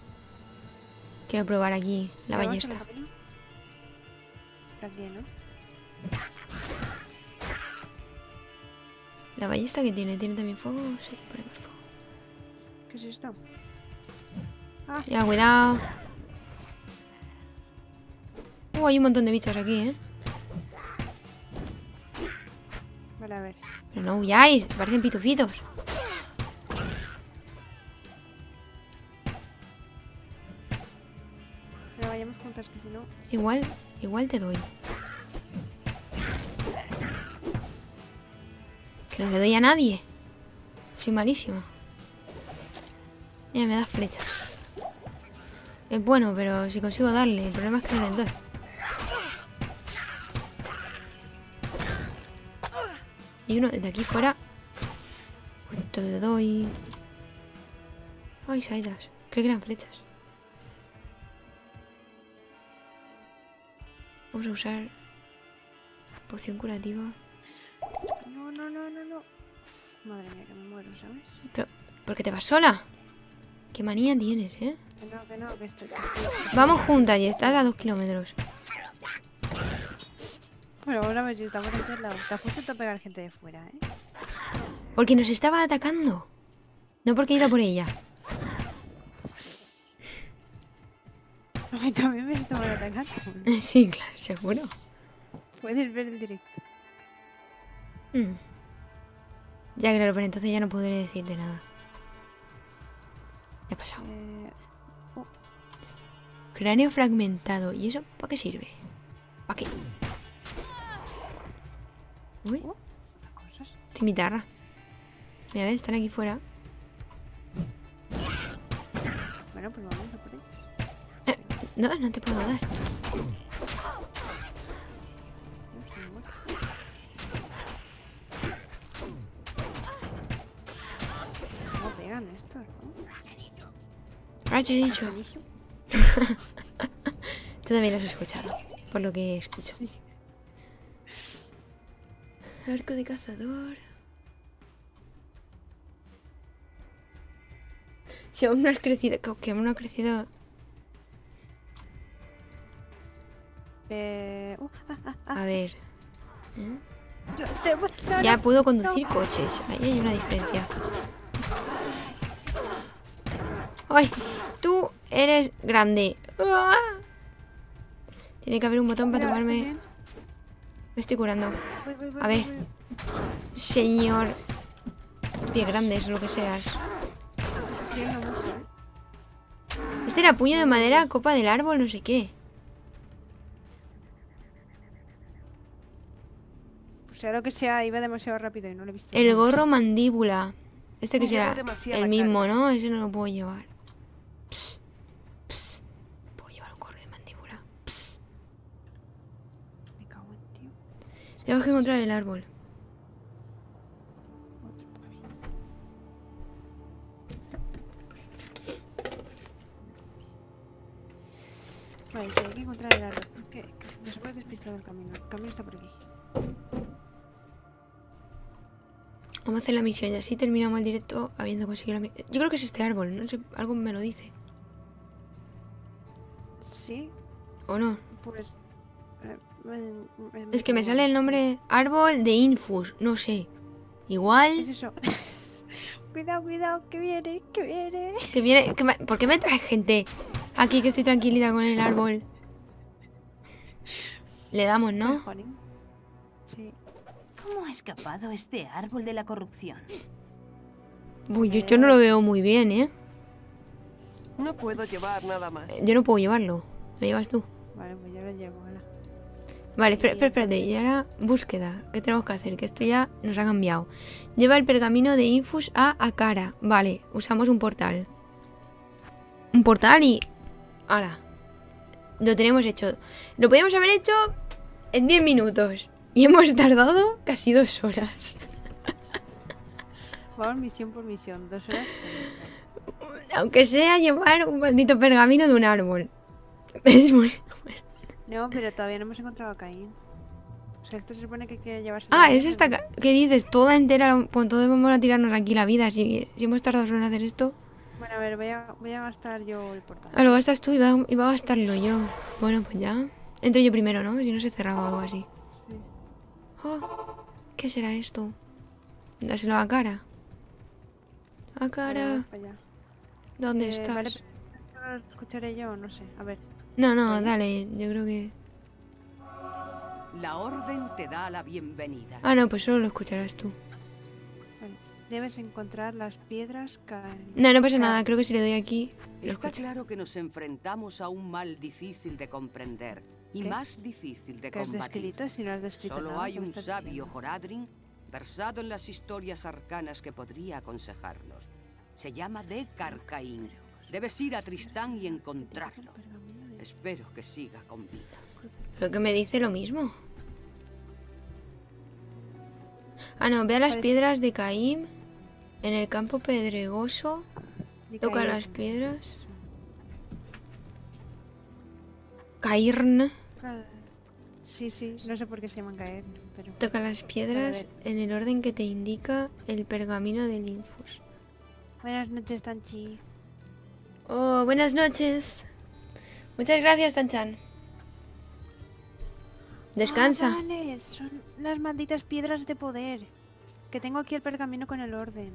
Quiero probar aquí la ¿Pero vamos por ballesta. aquí, ¿no? ¿La ballesta que tiene? ¿Tiene también fuego? Sí, ponemos fuego. ¿Qué es esto? Ya, cuidado. Uh, hay un montón de bichos aquí, ¿eh? Vale, a ver. Pero no huyáis, parecen pitufitos. Pero vayamos juntas, que si no... Igual, igual te doy. No le doy a nadie. Soy malísima. Mira, me das flechas. Es bueno, pero si consigo darle, el problema es que no le doy. Y uno desde aquí fuera. Pues te doy. Ay, saetas. Creo que eran flechas. Vamos a usar poción curativa. Madre mía, que me muero, ¿sabes? Pero, ¿por qué te vas sola? Qué manía tienes, ¿eh? Que no, que no, que estoy... Vamos juntas y estás a dos kilómetros. Pero vamos a ver si estamos aquí al lado. Te has puesto a pegar gente de fuera, ¿eh? Porque nos estaba atacando. No porque he ido por ella. A mí también me estaban atacando. Sí, claro, seguro. Puedes ver el directo. Mm. Ya, claro, pero entonces ya no podré decirte nada. ¿Qué ha pasado? Eh, Cráneo fragmentado. ¿Y eso para qué sirve? ¿Para qué? Uy, cosas. cimitarra. Mira, ves, están aquí fuera. Bueno, pues vamos a por ello. No, no te puedo dar. Pegan estos, no? Racha, he dicho. Tú también lo has escuchado, por lo que escucho. Sí. Arco de cazador. Si aún no has crecido, que- aún no ha crecido. Eh, uh, ah, ah, ah, A ver. ¿eh? yo- te- no, Ya no. puedo conducir coches. Ahí hay una diferencia. ¡Ay! Tú eres grande. ¡Ah! Tiene que haber un botón para tomarme. Me estoy curando. A ver. Señor. Pie grandes, lo que seas. ¿eh? Este era puño de madera, copa del árbol, no sé qué. sea lo que sea, iba demasiado rápido y no lo he visto. El gorro mandíbula. Este que será el mismo. ¿no? Ese no lo puedo llevar. Ps, ps. Puedo llevar un gorro de mandíbula. Ps. Me cago en tío. Tenemos que encontrar el árbol. Vale, hay que encontrar el árbol. Es que, que nos hemos despistado el camino. El camino está por aquí. Vamos a hacer la misión y así terminamos el directo habiendo conseguido la misión. Yo creo que es este árbol, no sé, algo me lo dice. Sí, ¿O no? pues... eh, me- me- Es que me sale el nombre árbol de Infus, no sé. Es Igual eso. cuidado, cuidado, que viene, que viene. que viene... que me- ¿Por qué me trae gente aquí que estoy tranquilita con el árbol? Le damos, ¿no? Sí. ¿Cómo ha escapado este árbol de la corrupción? Uy, yo, yo no lo veo muy bien, ¿eh? No puedo llevar nada más. Yo no puedo llevarlo. ¿Lo llevas tú? Vale, pues yo lo llevo, hola. Vale, espera, espera, espérate. Y ahora búsqueda. ¿Qué tenemos que hacer? Que esto ya nos ha cambiado. Lleva el pergamino de Infus a Akara. Vale, usamos un portal. Un portal y... Ahora. Lo tenemos hecho. Lo podíamos haber hecho en 10 minutos. Y hemos tardado casi dos horas. Vamos misión por misión, dos horas por misión. Aunque sea llevar un maldito pergamino de un árbol. Es muy... No, pero todavía no hemos encontrado a Caín. O sea, esto se supone que hay que llevarse. Ah, es esta... ca- ¿Qué dices? Toda entera. Con todo vamos a tirarnos aquí la vida. Si, si hemos tardado en hacer esto... Bueno, a ver, voy a, voy a gastar yo el portal. Ah, lo gastas tú y va, y va a gastarlo yo. Bueno, pues ya. Entro yo primero, ¿no? Si no se cerraba o algo así. Oh, ¿Qué será esto? Dáselo a cara. A cara. ¿Dónde Eh, estás? vale, ¿Esto lo escucharé yo? No sé. A ver. No, no, vale. dale. Yo creo que... La orden te da la bienvenida. Ah, no, pues solo lo escucharás tú. Debes encontrar las piedras Caín. No, no pasa nada. Creo que si le doy aquí... Lo Está claro que nos enfrentamos a un mal difícil de comprender y ¿Qué? más difícil de ¿Qué has combatir. descrito? Si no has descrito Solo nada, hay ¿qué me un sabio diciendo? Horadrin versado en las historias arcanas que podría aconsejarnos. Se llama de Carcaín. Debes ir a Tristán y encontrarlo. Espero que siga con vida. Creo que me dice lo mismo. Ah, no. Ve a las Parece- piedras de Caim. En el campo pedregoso. Toca las piedras. Cairn. Sí, sí, no sé por qué se llaman caer, pero... Toca las piedras en el orden que te indica el pergamino del Infus. Buenas noches, Tanchi. Oh, buenas noches. Muchas gracias, Tanchan. Descansa. Ah, vale, son las malditas piedras de poder. Que tengo aquí el pergamino con el orden.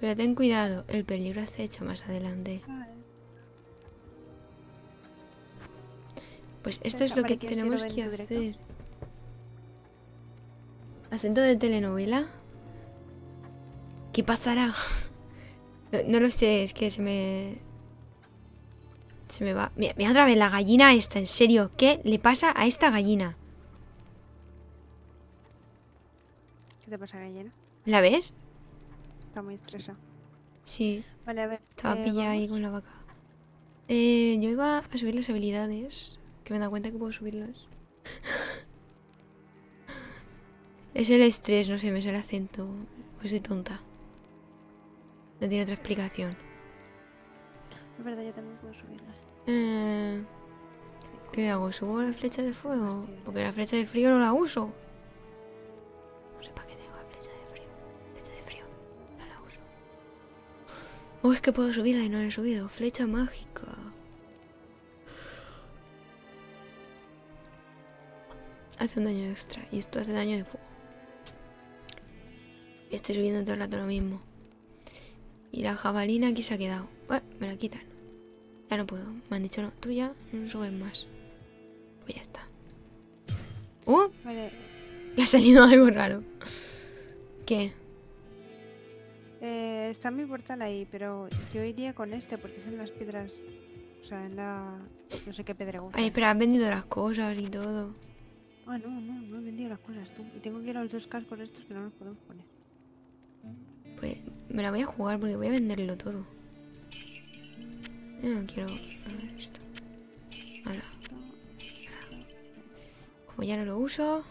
Pero ten cuidado, el peligro acecha más adelante. Pues esto es lo que ¿quieres tenemos que directo? hacer. ¿Acento de telenovela? ¿Qué pasará? No, no lo sé, es que se me... Se me va... Mira, mira otra vez la gallina esta, en serio. ¿Qué le pasa a esta gallina? Te pasa, gallina? ¿La ves? Está muy estresado. Sí, Vale, a ver. estaba eh, pillada ahí con la vaca. Eh, yo iba a subir las habilidades. Que me da cuenta que puedo subirlas. es el estrés, no sé, me sale acento. Pues soy tonta. No tiene otra explicación. Es verdad, yo también puedo subirlas. Eh, ¿Qué hago? ¿Subo la flecha de fuego? Porque la flecha de frío no la uso. Oh, es que puedo subirla y no la he subido. Flecha mágica. Hace un daño extra. Y esto hace daño de fuego. Y estoy subiendo todo el rato lo mismo. Y la jabalina aquí se ha quedado. Eh, me la quitan. Ya no puedo. Me han dicho no. Tú ya no subes más. Pues ya está. ¡Uh! Vale, Me ha salido algo raro. ¿Qué? eh, está mi portal ahí, pero yo iría con este porque son las piedras. O sea, en la. No sé qué pedregosa. Ay, espera, has vendido las cosas y todo. Ah, no, no, no he vendido las cosas tú. Y tengo que ir a los dos cascos estos que no los podemos poner. Pues me la voy a jugar porque voy a venderlo todo. Yo no quiero a ver esto. Ahora, como ya no lo uso.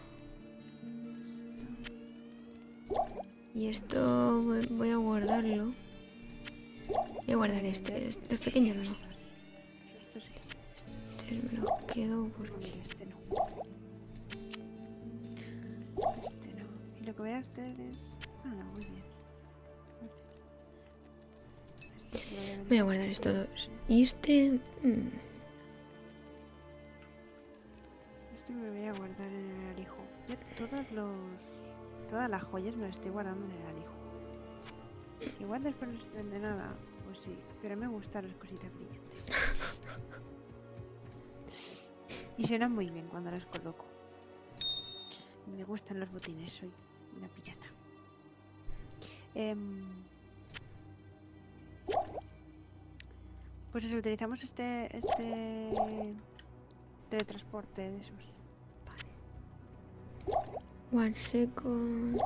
Y esto voy- a guardarlo. Voy a guardar este. Estos pequeños no. Esto sí. Este me lo quedo porque... este no. Este no. Y lo que voy a hacer es. Ah, no, muy bien. Este voy a guardar estos dos. Y este... mm, Este me voy a guardar en el alijo. Todos los. Todas las joyas me las estoy guardando en el alijo. Igual después no se vende nada, pues sí, pero me gustan las cositas brillantes. y suenan muy bien cuando las coloco. Me gustan los botines, soy una pillata. Em, Pues eso, utilizamos este. este. teletransporte de esos. One second.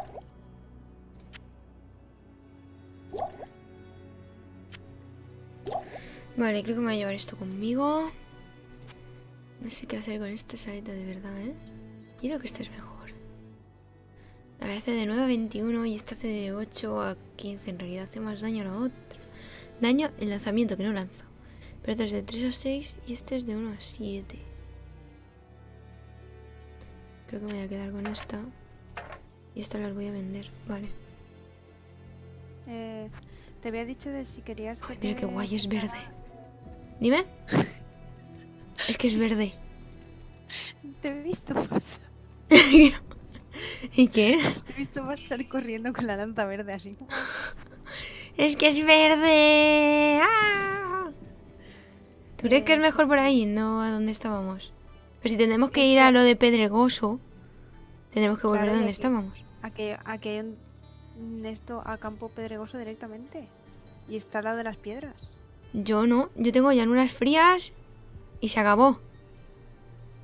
Vale, creo que me voy a llevar esto conmigo. No sé qué hacer con esta saeta de verdad, ¿eh? Yo creo que esta es mejor. La verdad hace de 9 a 21 y esta hace de 8 a 15. En realidad hace más daño a la otra. Daño en lanzamiento, que no lanzo. Pero esta es de 3 a 6 y este es de 1 a 7. Creo que me voy a quedar con esta. Y esta las voy a vender. Vale. Eh, te había dicho de si querías que Ay, mira te qué guay, es verde. Dime. es que es verde. Te he visto pasar. ¿Y qué? Te he visto pasar corriendo con la lanza verde así. Es que es verde. ¡Ah! ¿Tú crees que es mejor por ahí? No, ¿a dónde estábamos? Pero si tenemos que ir a lo de Pedregoso, tenemos que volver Claro, a donde aquí- estábamos. A que, a que hay un- esto a campo pedregoso directamente. Y está al lado de las piedras. Yo no, yo tengo llanuras frías y se acabó.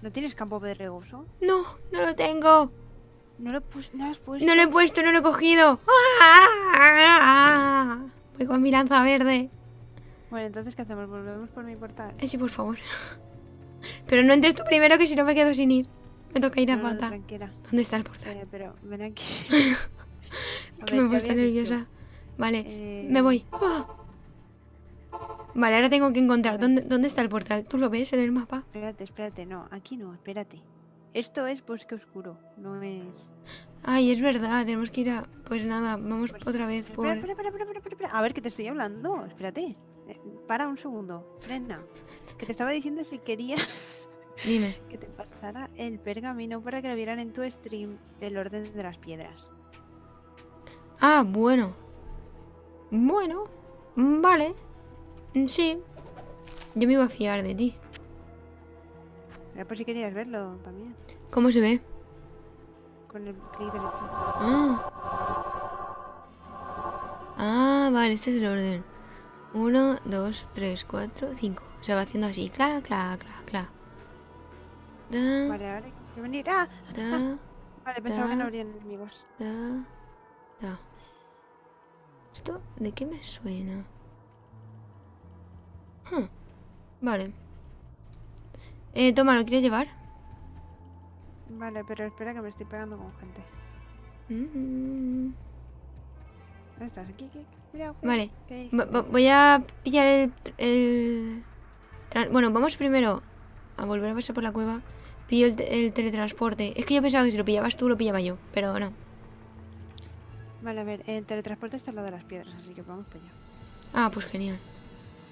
¿No tienes campo pedregoso? No, no lo tengo. No lo, pus no lo has puesto. No lo he puesto, no lo he cogido. ¡Ah! Voy con mi lanza verde. Bueno, entonces, ¿qué hacemos? ¿Volvemos por mi portal? Eh, sí, por favor. Pero no entres tú primero que si no me quedo sin ir. Me toca ir a No, pata. ¿Dónde está el portal? Eh, pero ven aquí. A que ver, me he ¿qué puesto dicho? nerviosa. Vale, Eh, me voy. ¡Ah! Vale, ahora tengo que encontrar. ¿Dónde, ¿Dónde está el portal? ¿Tú lo ves en el mapa? Espérate, espérate. No, aquí no, espérate. Esto es bosque oscuro, no es... Ay, es verdad, tenemos que ir a... Pues nada, vamos Pues, otra vez por... Espera, espera, espera, espera, espera, espera. A ver, que te estoy hablando. Espérate. Eh, para un segundo. Frena. Que te estaba diciendo si querías Dime. que te pasara el pergamino para que lo vieran en tu stream del orden de las piedras. Ah, bueno. Bueno. Vale. Sí. Yo me iba a fiar de ti. Era por si querías verlo también. ¿Cómo se ve? Con el clic derecho. Ah. Ah, vale, este es el orden. Uno, dos, tres, cuatro, cinco. Se va haciendo así. Cla, cla, cla, cla. Da, Vale, hay que venir. ¡Ah! da, Vale, pensaba que no Da. habrían enemigos. da, da. ¿Esto de qué me suena? Huh, Vale. Eh, toma, ¿lo quieres llevar? Vale, pero espera que me estoy pegando con gente. Mm, ¿Dónde estás? Aquí, aquí. Vale. Va- va- voy a pillar el, Bueno, vamos primero a volver a pasar por la cueva. Pillo el teletransporte. Es que yo pensaba que si lo pillabas tú, lo pillaba yo. Pero no. Vale, a ver, el teletransporte está al lado de las piedras, así que vamos para allá. Ah, pues genial.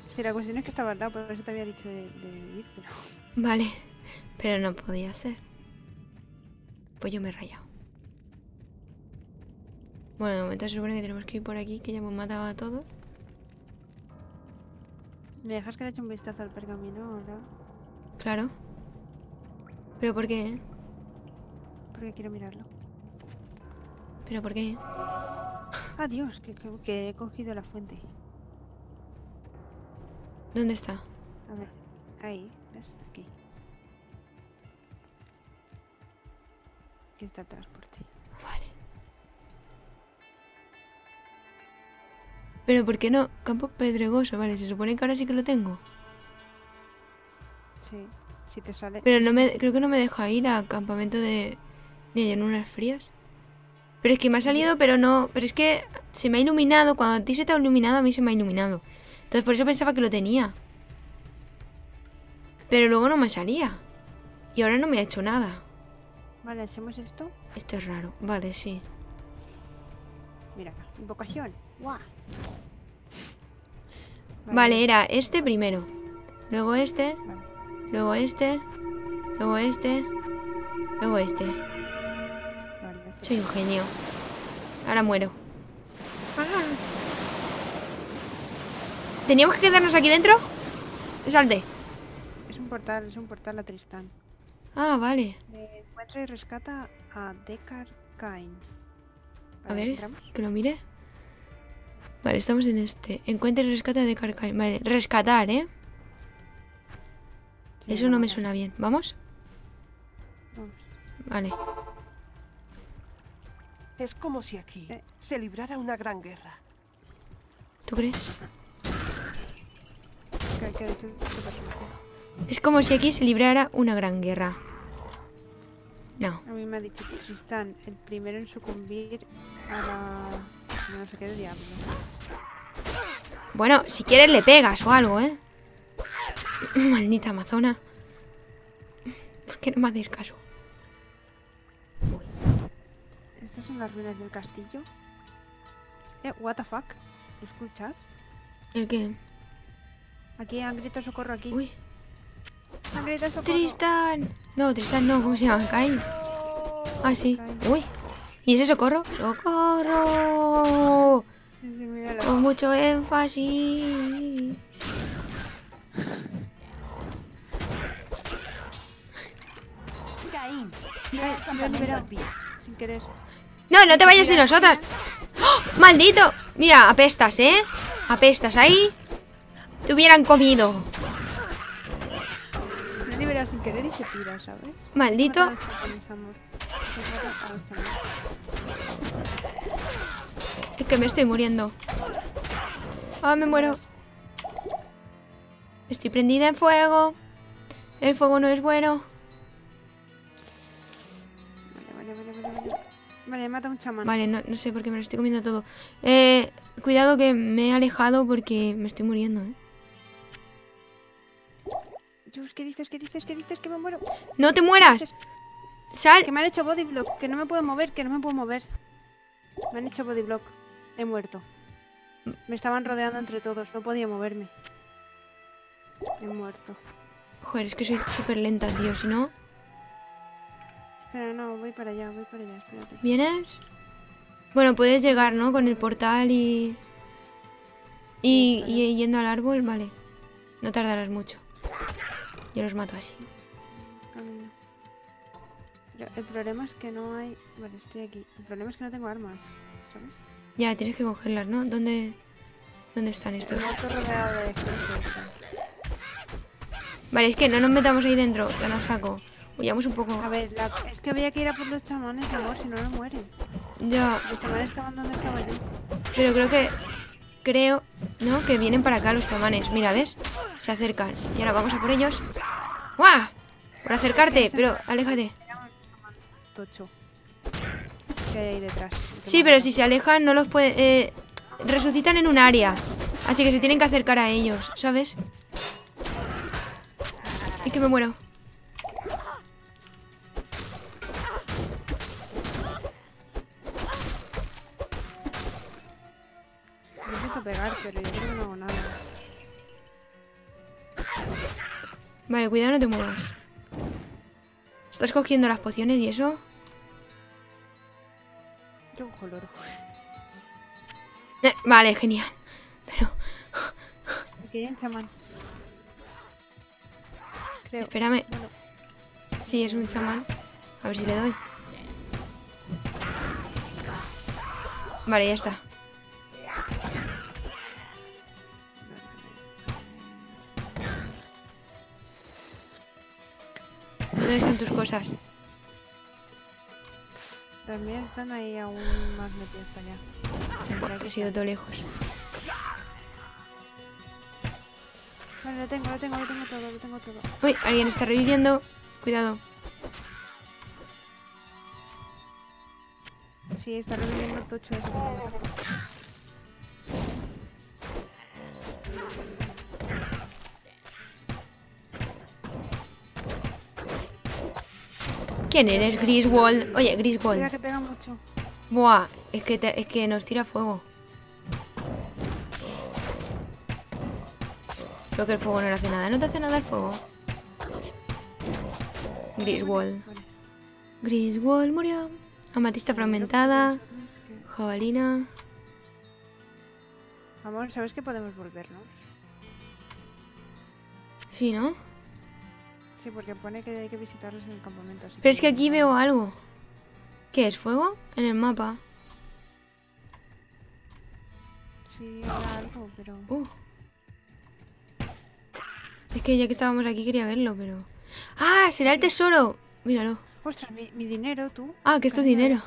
Sí, la cuestión es que estaba al lado, por eso te había dicho de, de ir, pero... Vale. Pero no podía ser. Pues yo me he rayado. Bueno, de momento se supone que tenemos que ir por aquí, que ya hemos matado a todos. ¿Me dejas que le eche un vistazo al pergamino ahora? Claro. ¿Pero por qué? Porque quiero mirarlo. ¿Pero por qué? ¡Ah, Dios! Que, que- que he cogido la fuente. ¿Dónde está? A ver, ahí, ¿ves? Aquí. Aquí está el Pero ¿por qué no? Campo pedregoso, vale, se supone que ahora sí que lo tengo. Sí. Si te sale. Pero no me, creo que no me deja ir a campamento de, de llanuras frías. Pero es que me ha salido, pero no. Pero es que se me ha iluminado. Cuando a ti se te ha iluminado, a mí se me ha iluminado. Entonces por eso pensaba que lo tenía. Pero luego no me salía. Y ahora no me ha hecho nada. Vale, hacemos esto. Esto es raro. Vale, sí. Mira acá. Invocación. ¡Guau! Vale, era este primero. Luego este. Vale. Luego este. Luego este. Luego este. Vale, Soy un genio. Ahora muero. ¿Teníamos que quedarnos aquí dentro? Salte. Es un portal, es un portal a Tristán. Ah, vale. Eh, encuentra y rescata a Deckard Cain. A ver, ¿entramos? que lo mire. Vale, estamos en este. Encuentra y rescata de Carcay. Vale, rescatar, ¿eh? Eso no me suena bien. ¿Vamos? vamos. Vale. Es como si aquí Eh. se librara una gran guerra. ¿Tú crees? Es como si aquí se librara una gran guerra. No. A mí me ha dicho Tristán, el primero en sucumbir a la... no sé qué de diablo. Bueno, si quieres le pegas o algo, ¿eh? Maldita amazona. ¿Por qué no me hacéis caso? Estas son las ruinas del castillo. Eh, what the fuck? ¿Lo escuchas? ¿El qué? Aquí han gritado socorro aquí. Uy. Han gritado socorro. Tristan. No, Tristan no. ¿Cómo se llama? Kai. Ah, sí. Uy. ¿Y ese socorro? ¡Socorro! Sí, sí, míralo. Con mucho énfasis. Caín, Mira, sin querer. No, no te vayas sin nosotras. ¡Oh! ¡Maldito! Mira, apestas, ¿eh? Apestas ahí. Te hubieran comido. Me han liberado sin querer y se tira, ¿sabes? Maldito. Es que me estoy muriendo. Ah, me muero. Estoy prendida en fuego. El fuego no es bueno. Vale, vale, vale, vale, vale. Mata a un chamán. Vale, no, no sé por qué me lo estoy comiendo todo. Eh, cuidado que me he alejado porque me estoy muriendo, ¿eh? Jus, ¿qué dices? ¿Qué dices? ¿Qué dices? Que me muero. ¡No te mueras! ¡Sal! Que me han hecho bodyblock, que no me puedo mover, que no me puedo mover. Me han hecho bodyblock. He muerto. Me estaban rodeando entre todos, no podía moverme. He muerto. Joder, es que soy súper lenta, tío. Si no, Espera, no, voy para allá, voy para allá, espérate. ¿vienes? Bueno, puedes llegar, ¿no? Con el portal y... Y, Sí, y yendo al árbol, vale. No tardarás mucho. Yo los mato así. Pero el problema es que no hay... Vale, estoy aquí. El problema es que no tengo armas, ¿sabes? Ya, tienes que cogerlas, ¿no? ¿Dónde, ¿Dónde están estos? Vale, es que no nos metamos ahí dentro, que nos saco. Huyamos un poco. A ver, la- es que había que ir a por los chamanes, amor, si no, no mueren. Ya, Los chamanes estaban donde estaba yo. pero creo que... Creo, ¿no? Que vienen para acá los chamanes. Mira, ¿ves? Se acercan. Y ahora vamos a por ellos. ¡Guau! Por acercarte, pero aléjate. Tocho. Que hay ahí detrás. Sí, pero si se alejan no los puede... eh, resucitan en un área. Así que se tienen que acercar a ellos, ¿sabes? Es que me muero. Pegar, pero yo no hago nada. Vale, cuidado, no te muevas. ¿Estás cogiendo las pociones y eso? Eh, vale, genial. Pero, Aquí hay un chamán. Creo. espérame. Bueno, Sí, es un chamán. A ver si le doy. Vale, ya está. ¿Dónde están tus cosas? Míos están ahí aún más metidos para allá. Ha sido todo lejos. Vale, lo tengo, lo tengo, lo tengo todo, lo tengo todo. Uy, alguien está reviviendo. Cuidado. Sí, está reviviendo tocho ¿Quién eres, Griswold? Oye, Mira Griswold. que pega mucho. Buah, es que, te- es que nos tira fuego. Creo que el fuego no le hace nada. ¿No te hace nada el fuego? Griswold. Griswold murió. Amatista fragmentada. Jabalina. Amor, ¿sabes que podemos volvernos? Sí, ¿no? Sí, porque pone que hay que visitarlos en el campamento. Pero es que aquí veo algo. ¿Qué es? ¿Fuego? En el mapa. Sí, era algo, pero... Uh. Es que ya que estábamos aquí quería verlo, pero... ¡Ah! ¡Será el tesoro! Míralo. Ostras, mi, mi dinero, tú. Ah, que es tu Casi me dinero.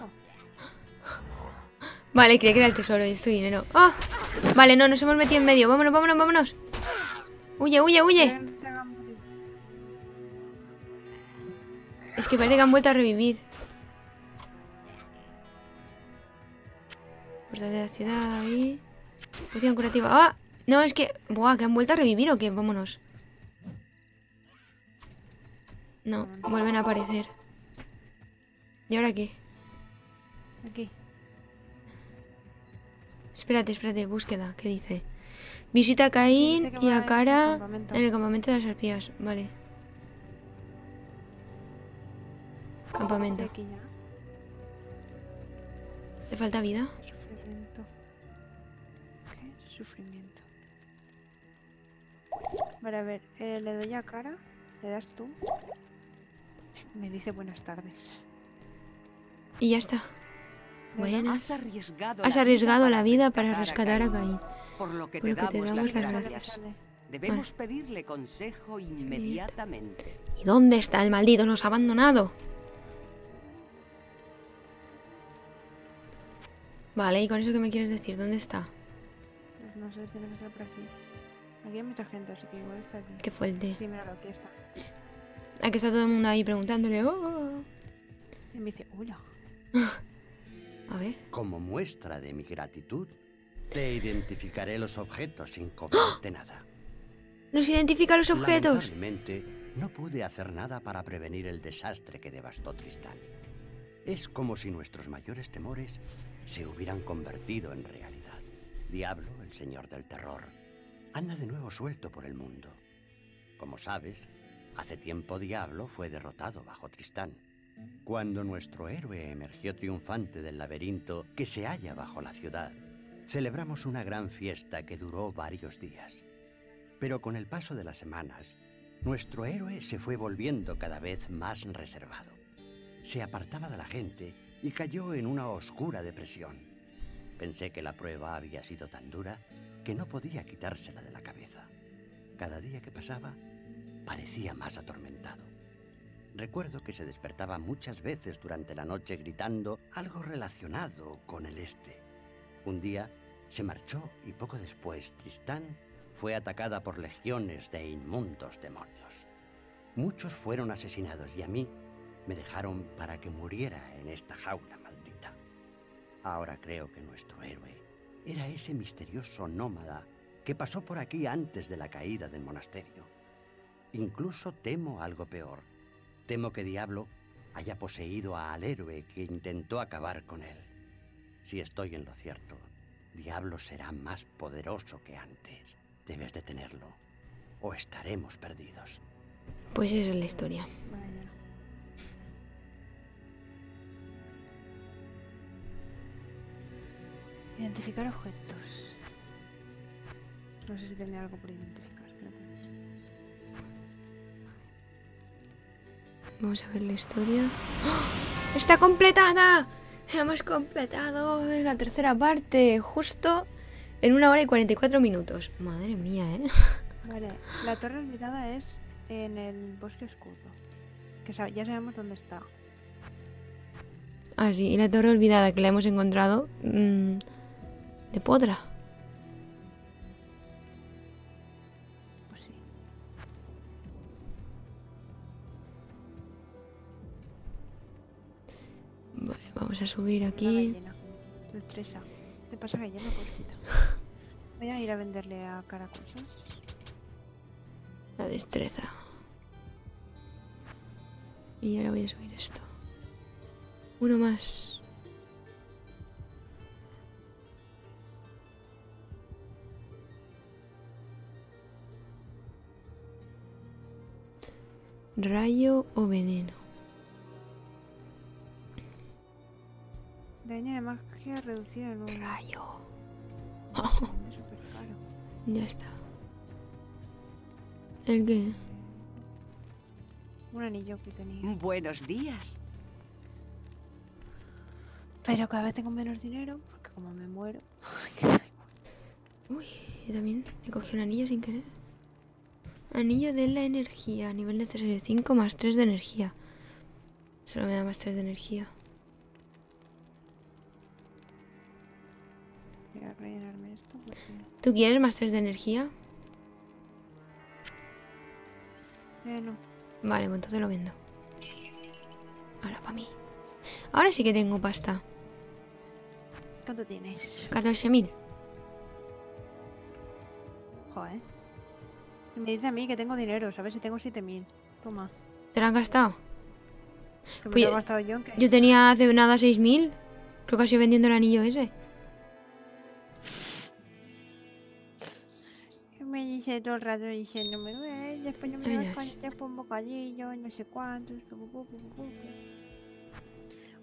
Vale, creía que era el tesoro y es tu dinero. ¡Ah! Vale, no, nos hemos metido en medio. Vámonos, vámonos, vámonos. Huye, huye, huye. Ven, Es que parece que han vuelto a revivir. Puerta de la ciudad ahí. Poción curativa. ¡Ah! No, es que. Buah, que han vuelto a revivir o qué. Vámonos. No, vuelven a aparecer. ¿Y ahora qué? Aquí. Espérate, espérate, búsqueda. ¿Qué dice? Visita a Caín y a Cara en el campamento de las arpías. Vale. Campamento. ¿Te falta vida? Sufrimiento. ¿Qué? Sufrimiento. Vale, a ver, eh, le doy a cara. ¿Le das tú? Me dice buenas tardes. Y ya está. ¿Le Buenas. Has arriesgado, Has arriesgado la vida para rescatar a Caín. Por lo que Por te lo que te damos, las gracias. Debemos pedirle consejo inmediatamente. ¿Y dónde está el maldito? Nos ha abandonado. Vale, ¿y con eso qué me quieres decir? ¿Dónde está? Pues no sé, tiene que estar por aquí. Aquí hay mucha gente, así que igual está aquí. Qué fuerte. Sí, míralo, aquí está. Aquí está todo el mundo ahí preguntándole. "Oh". Y me dice, hola. A ver. Como muestra de mi gratitud, te identificaré los objetos sin cobrarte nada. Nos identifica los objetos. Lamentablemente, no pude hacer nada para prevenir el desastre que devastó Tristán. Es como si nuestros mayores temores se hubieran convertido en realidad. Diablo, el señor del terror, anda de nuevo suelto por el mundo. Como sabes, hace tiempo Diablo fue derrotado bajo Tristán. Cuando nuestro héroe emergió triunfante del laberinto que se halla bajo la ciudad, celebramos una gran fiesta que duró varios días. Pero con el paso de las semanas, nuestro héroe se fue volviendo cada vez más reservado. Se apartaba de la gente y cayó en una oscura depresión. Pensé que la prueba había sido tan dura que no podía quitársela de la cabeza. Cada día que pasaba, parecía más atormentado. Recuerdo que se despertaba muchas veces durante la noche gritando algo relacionado con el este. Un día se marchó y poco después Tristán fue atacada por legiones de inmundos demonios. Muchos fueron asesinados y a mí me dejaron para que muriera en esta jaula maldita. Ahora creo que nuestro héroe era ese misterioso nómada que pasó por aquí antes de la caída del monasterio. Incluso temo algo peor. Temo que Diablo haya poseído al héroe que intentó acabar con él. Si estoy en lo cierto, Diablo será más poderoso que antes. Debes detenerlo o estaremos perdidos. Pues esa es la historia. Vaya. Identificar objetos. No sé si tenía algo por identificar. Vamos a ver la historia. ¡Oh! ¡Está completada! Hemos completado la tercera parte, justo en una hora y 44 minutos. Madre mía, ¿eh? Vale, la torre olvidada es en el bosque oscuro. Que ya sabemos dónde está. Ah, sí, y la torre olvidada que la hemos encontrado. mm, de podra. Pues sí. Vale, vamos a subir aquí. estresa. Te pasa gallina, pobrecita. Voy a ir a venderle a cara cosas. La destreza. Y ahora voy a subir esto. Uno más. Rayo o veneno. Daño de magia reducido en un. Rayo. Ya está. ¿El qué? Un anillo que tenía. Buenos días. Pero cada vez tengo menos dinero porque como me muero. Uy, yo también he cogido un anillo sin querer. Anillo de la energía, nivel necesario 5 más 3 de energía. Solo me da más 3 de energía. Voy a rellenarme esto. porque- ¿Tú quieres más 3 de energía? Eh, no. Vale, pues entonces lo vendo. Ahora para mí. Ahora sí que tengo pasta. ¿Cuánto tienes? 14.000. Joder. Y me dice a mí que tengo dinero, ¿sabes? Si tengo 7000. Toma. ¿Te lo has gastado? Que me Pues lo he yo- gastado yo. tenía hace nada 6.000. Creo que ha sido vendiendo el anillo ese. me dice todo el rato diciéndome, "Eh, después no me Ay, das por un bocadillo, no sé cuántos. pu, pu, pu, pu, pu, pu".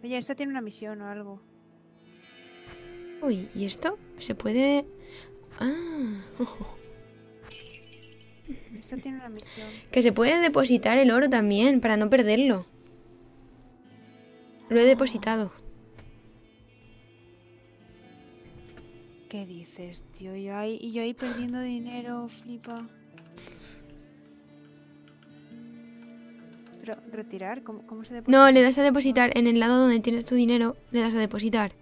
Oye, esta tiene una misión o algo. Uy, ¿y esto? Se puede... Ah, Esta tiene una misión. que se puede depositar el oro también para no perderlo. Lo he depositado. ¿Qué dices, tío? Yo ahí, y yo ahí perdiendo dinero, flipa. Pero, ¿retirar? ¿Cómo, cómo se deposita? No, le das a depositar en el lado donde tienes tu dinero, le das a depositar.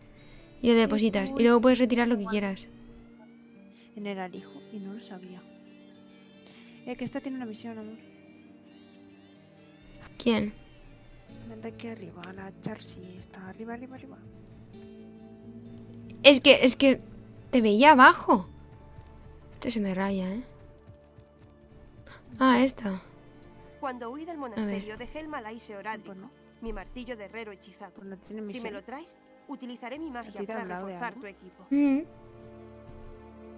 Y lo depositas. Y luego puedes retirar lo que quieras. En el alijo, y no lo sabía. Eh, que esta tiene una misión, amor. ¿Quién? Vente aquí arriba, la Charsi. Está arriba, arriba, arriba. Es que, es que te veía abajo. Esto se me raya, ¿eh? Ah, esta. Cuando huí del monasterio dejé el Malaise Oradrico, Pues no, mi martillo de herrero hechizado. pues no Si me lo traes, utilizaré mi magia para reforzar tu equipo. Mm,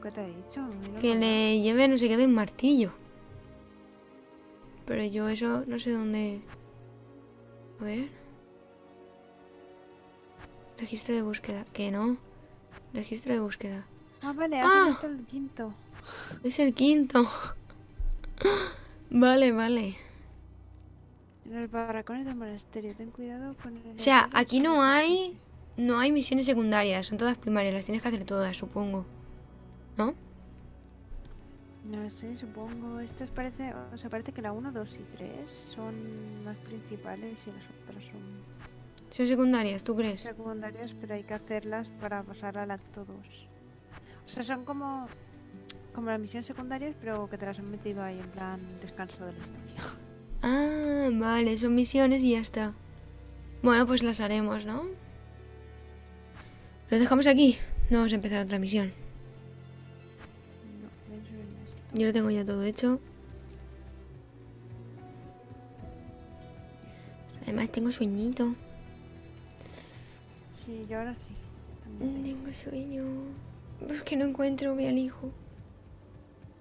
¿Qué te he dicho? Que le lleve no sé qué del martillo. Pero yo eso no sé dónde... A ver. Registro de búsqueda. Que no. Registro de búsqueda. Ah, vale, Ah. visto el quinto. Es el quinto. Vale, vale. En los barracones del monasterio, ten cuidado con el... O sea, aquí no hay... No hay misiones secundarias. Son todas primarias. Las tienes que hacer todas, supongo. ¿No? No sé, supongo. Estas parece... O sea, parece que la 1, 2 y 3 son las principales y las otras son Son secundarias, ¿tú crees? secundarias, pero hay que hacerlas para pasar al acto 2. O sea, son como... Como las misiones secundarias, pero que te las han metido ahí en plan descanso de la historia. Ah, vale, son misiones y ya está. Bueno, pues las haremos, ¿no? Lo dejamos aquí. No vamos a empezar otra misión. Yo lo tengo ya todo hecho. Además tengo sueñito. Sí, yo ahora sí. También tengo. Tengo sueño. Pero es que no encuentro mi alijo.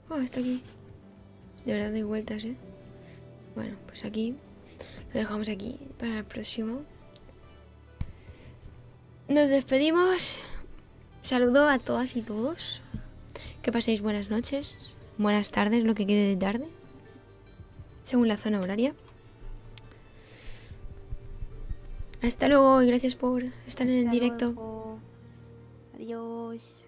Oh, está aquí. De verdad doy vueltas, ¿eh? Bueno, pues aquí. Lo dejamos aquí para el próximo. Nos despedimos. Saludo a todas y todos. Que paséis buenas noches. Buenas tardes, lo que quede de tarde. Según la zona horaria. Hasta luego y gracias por estar en el directo. luego. Adiós.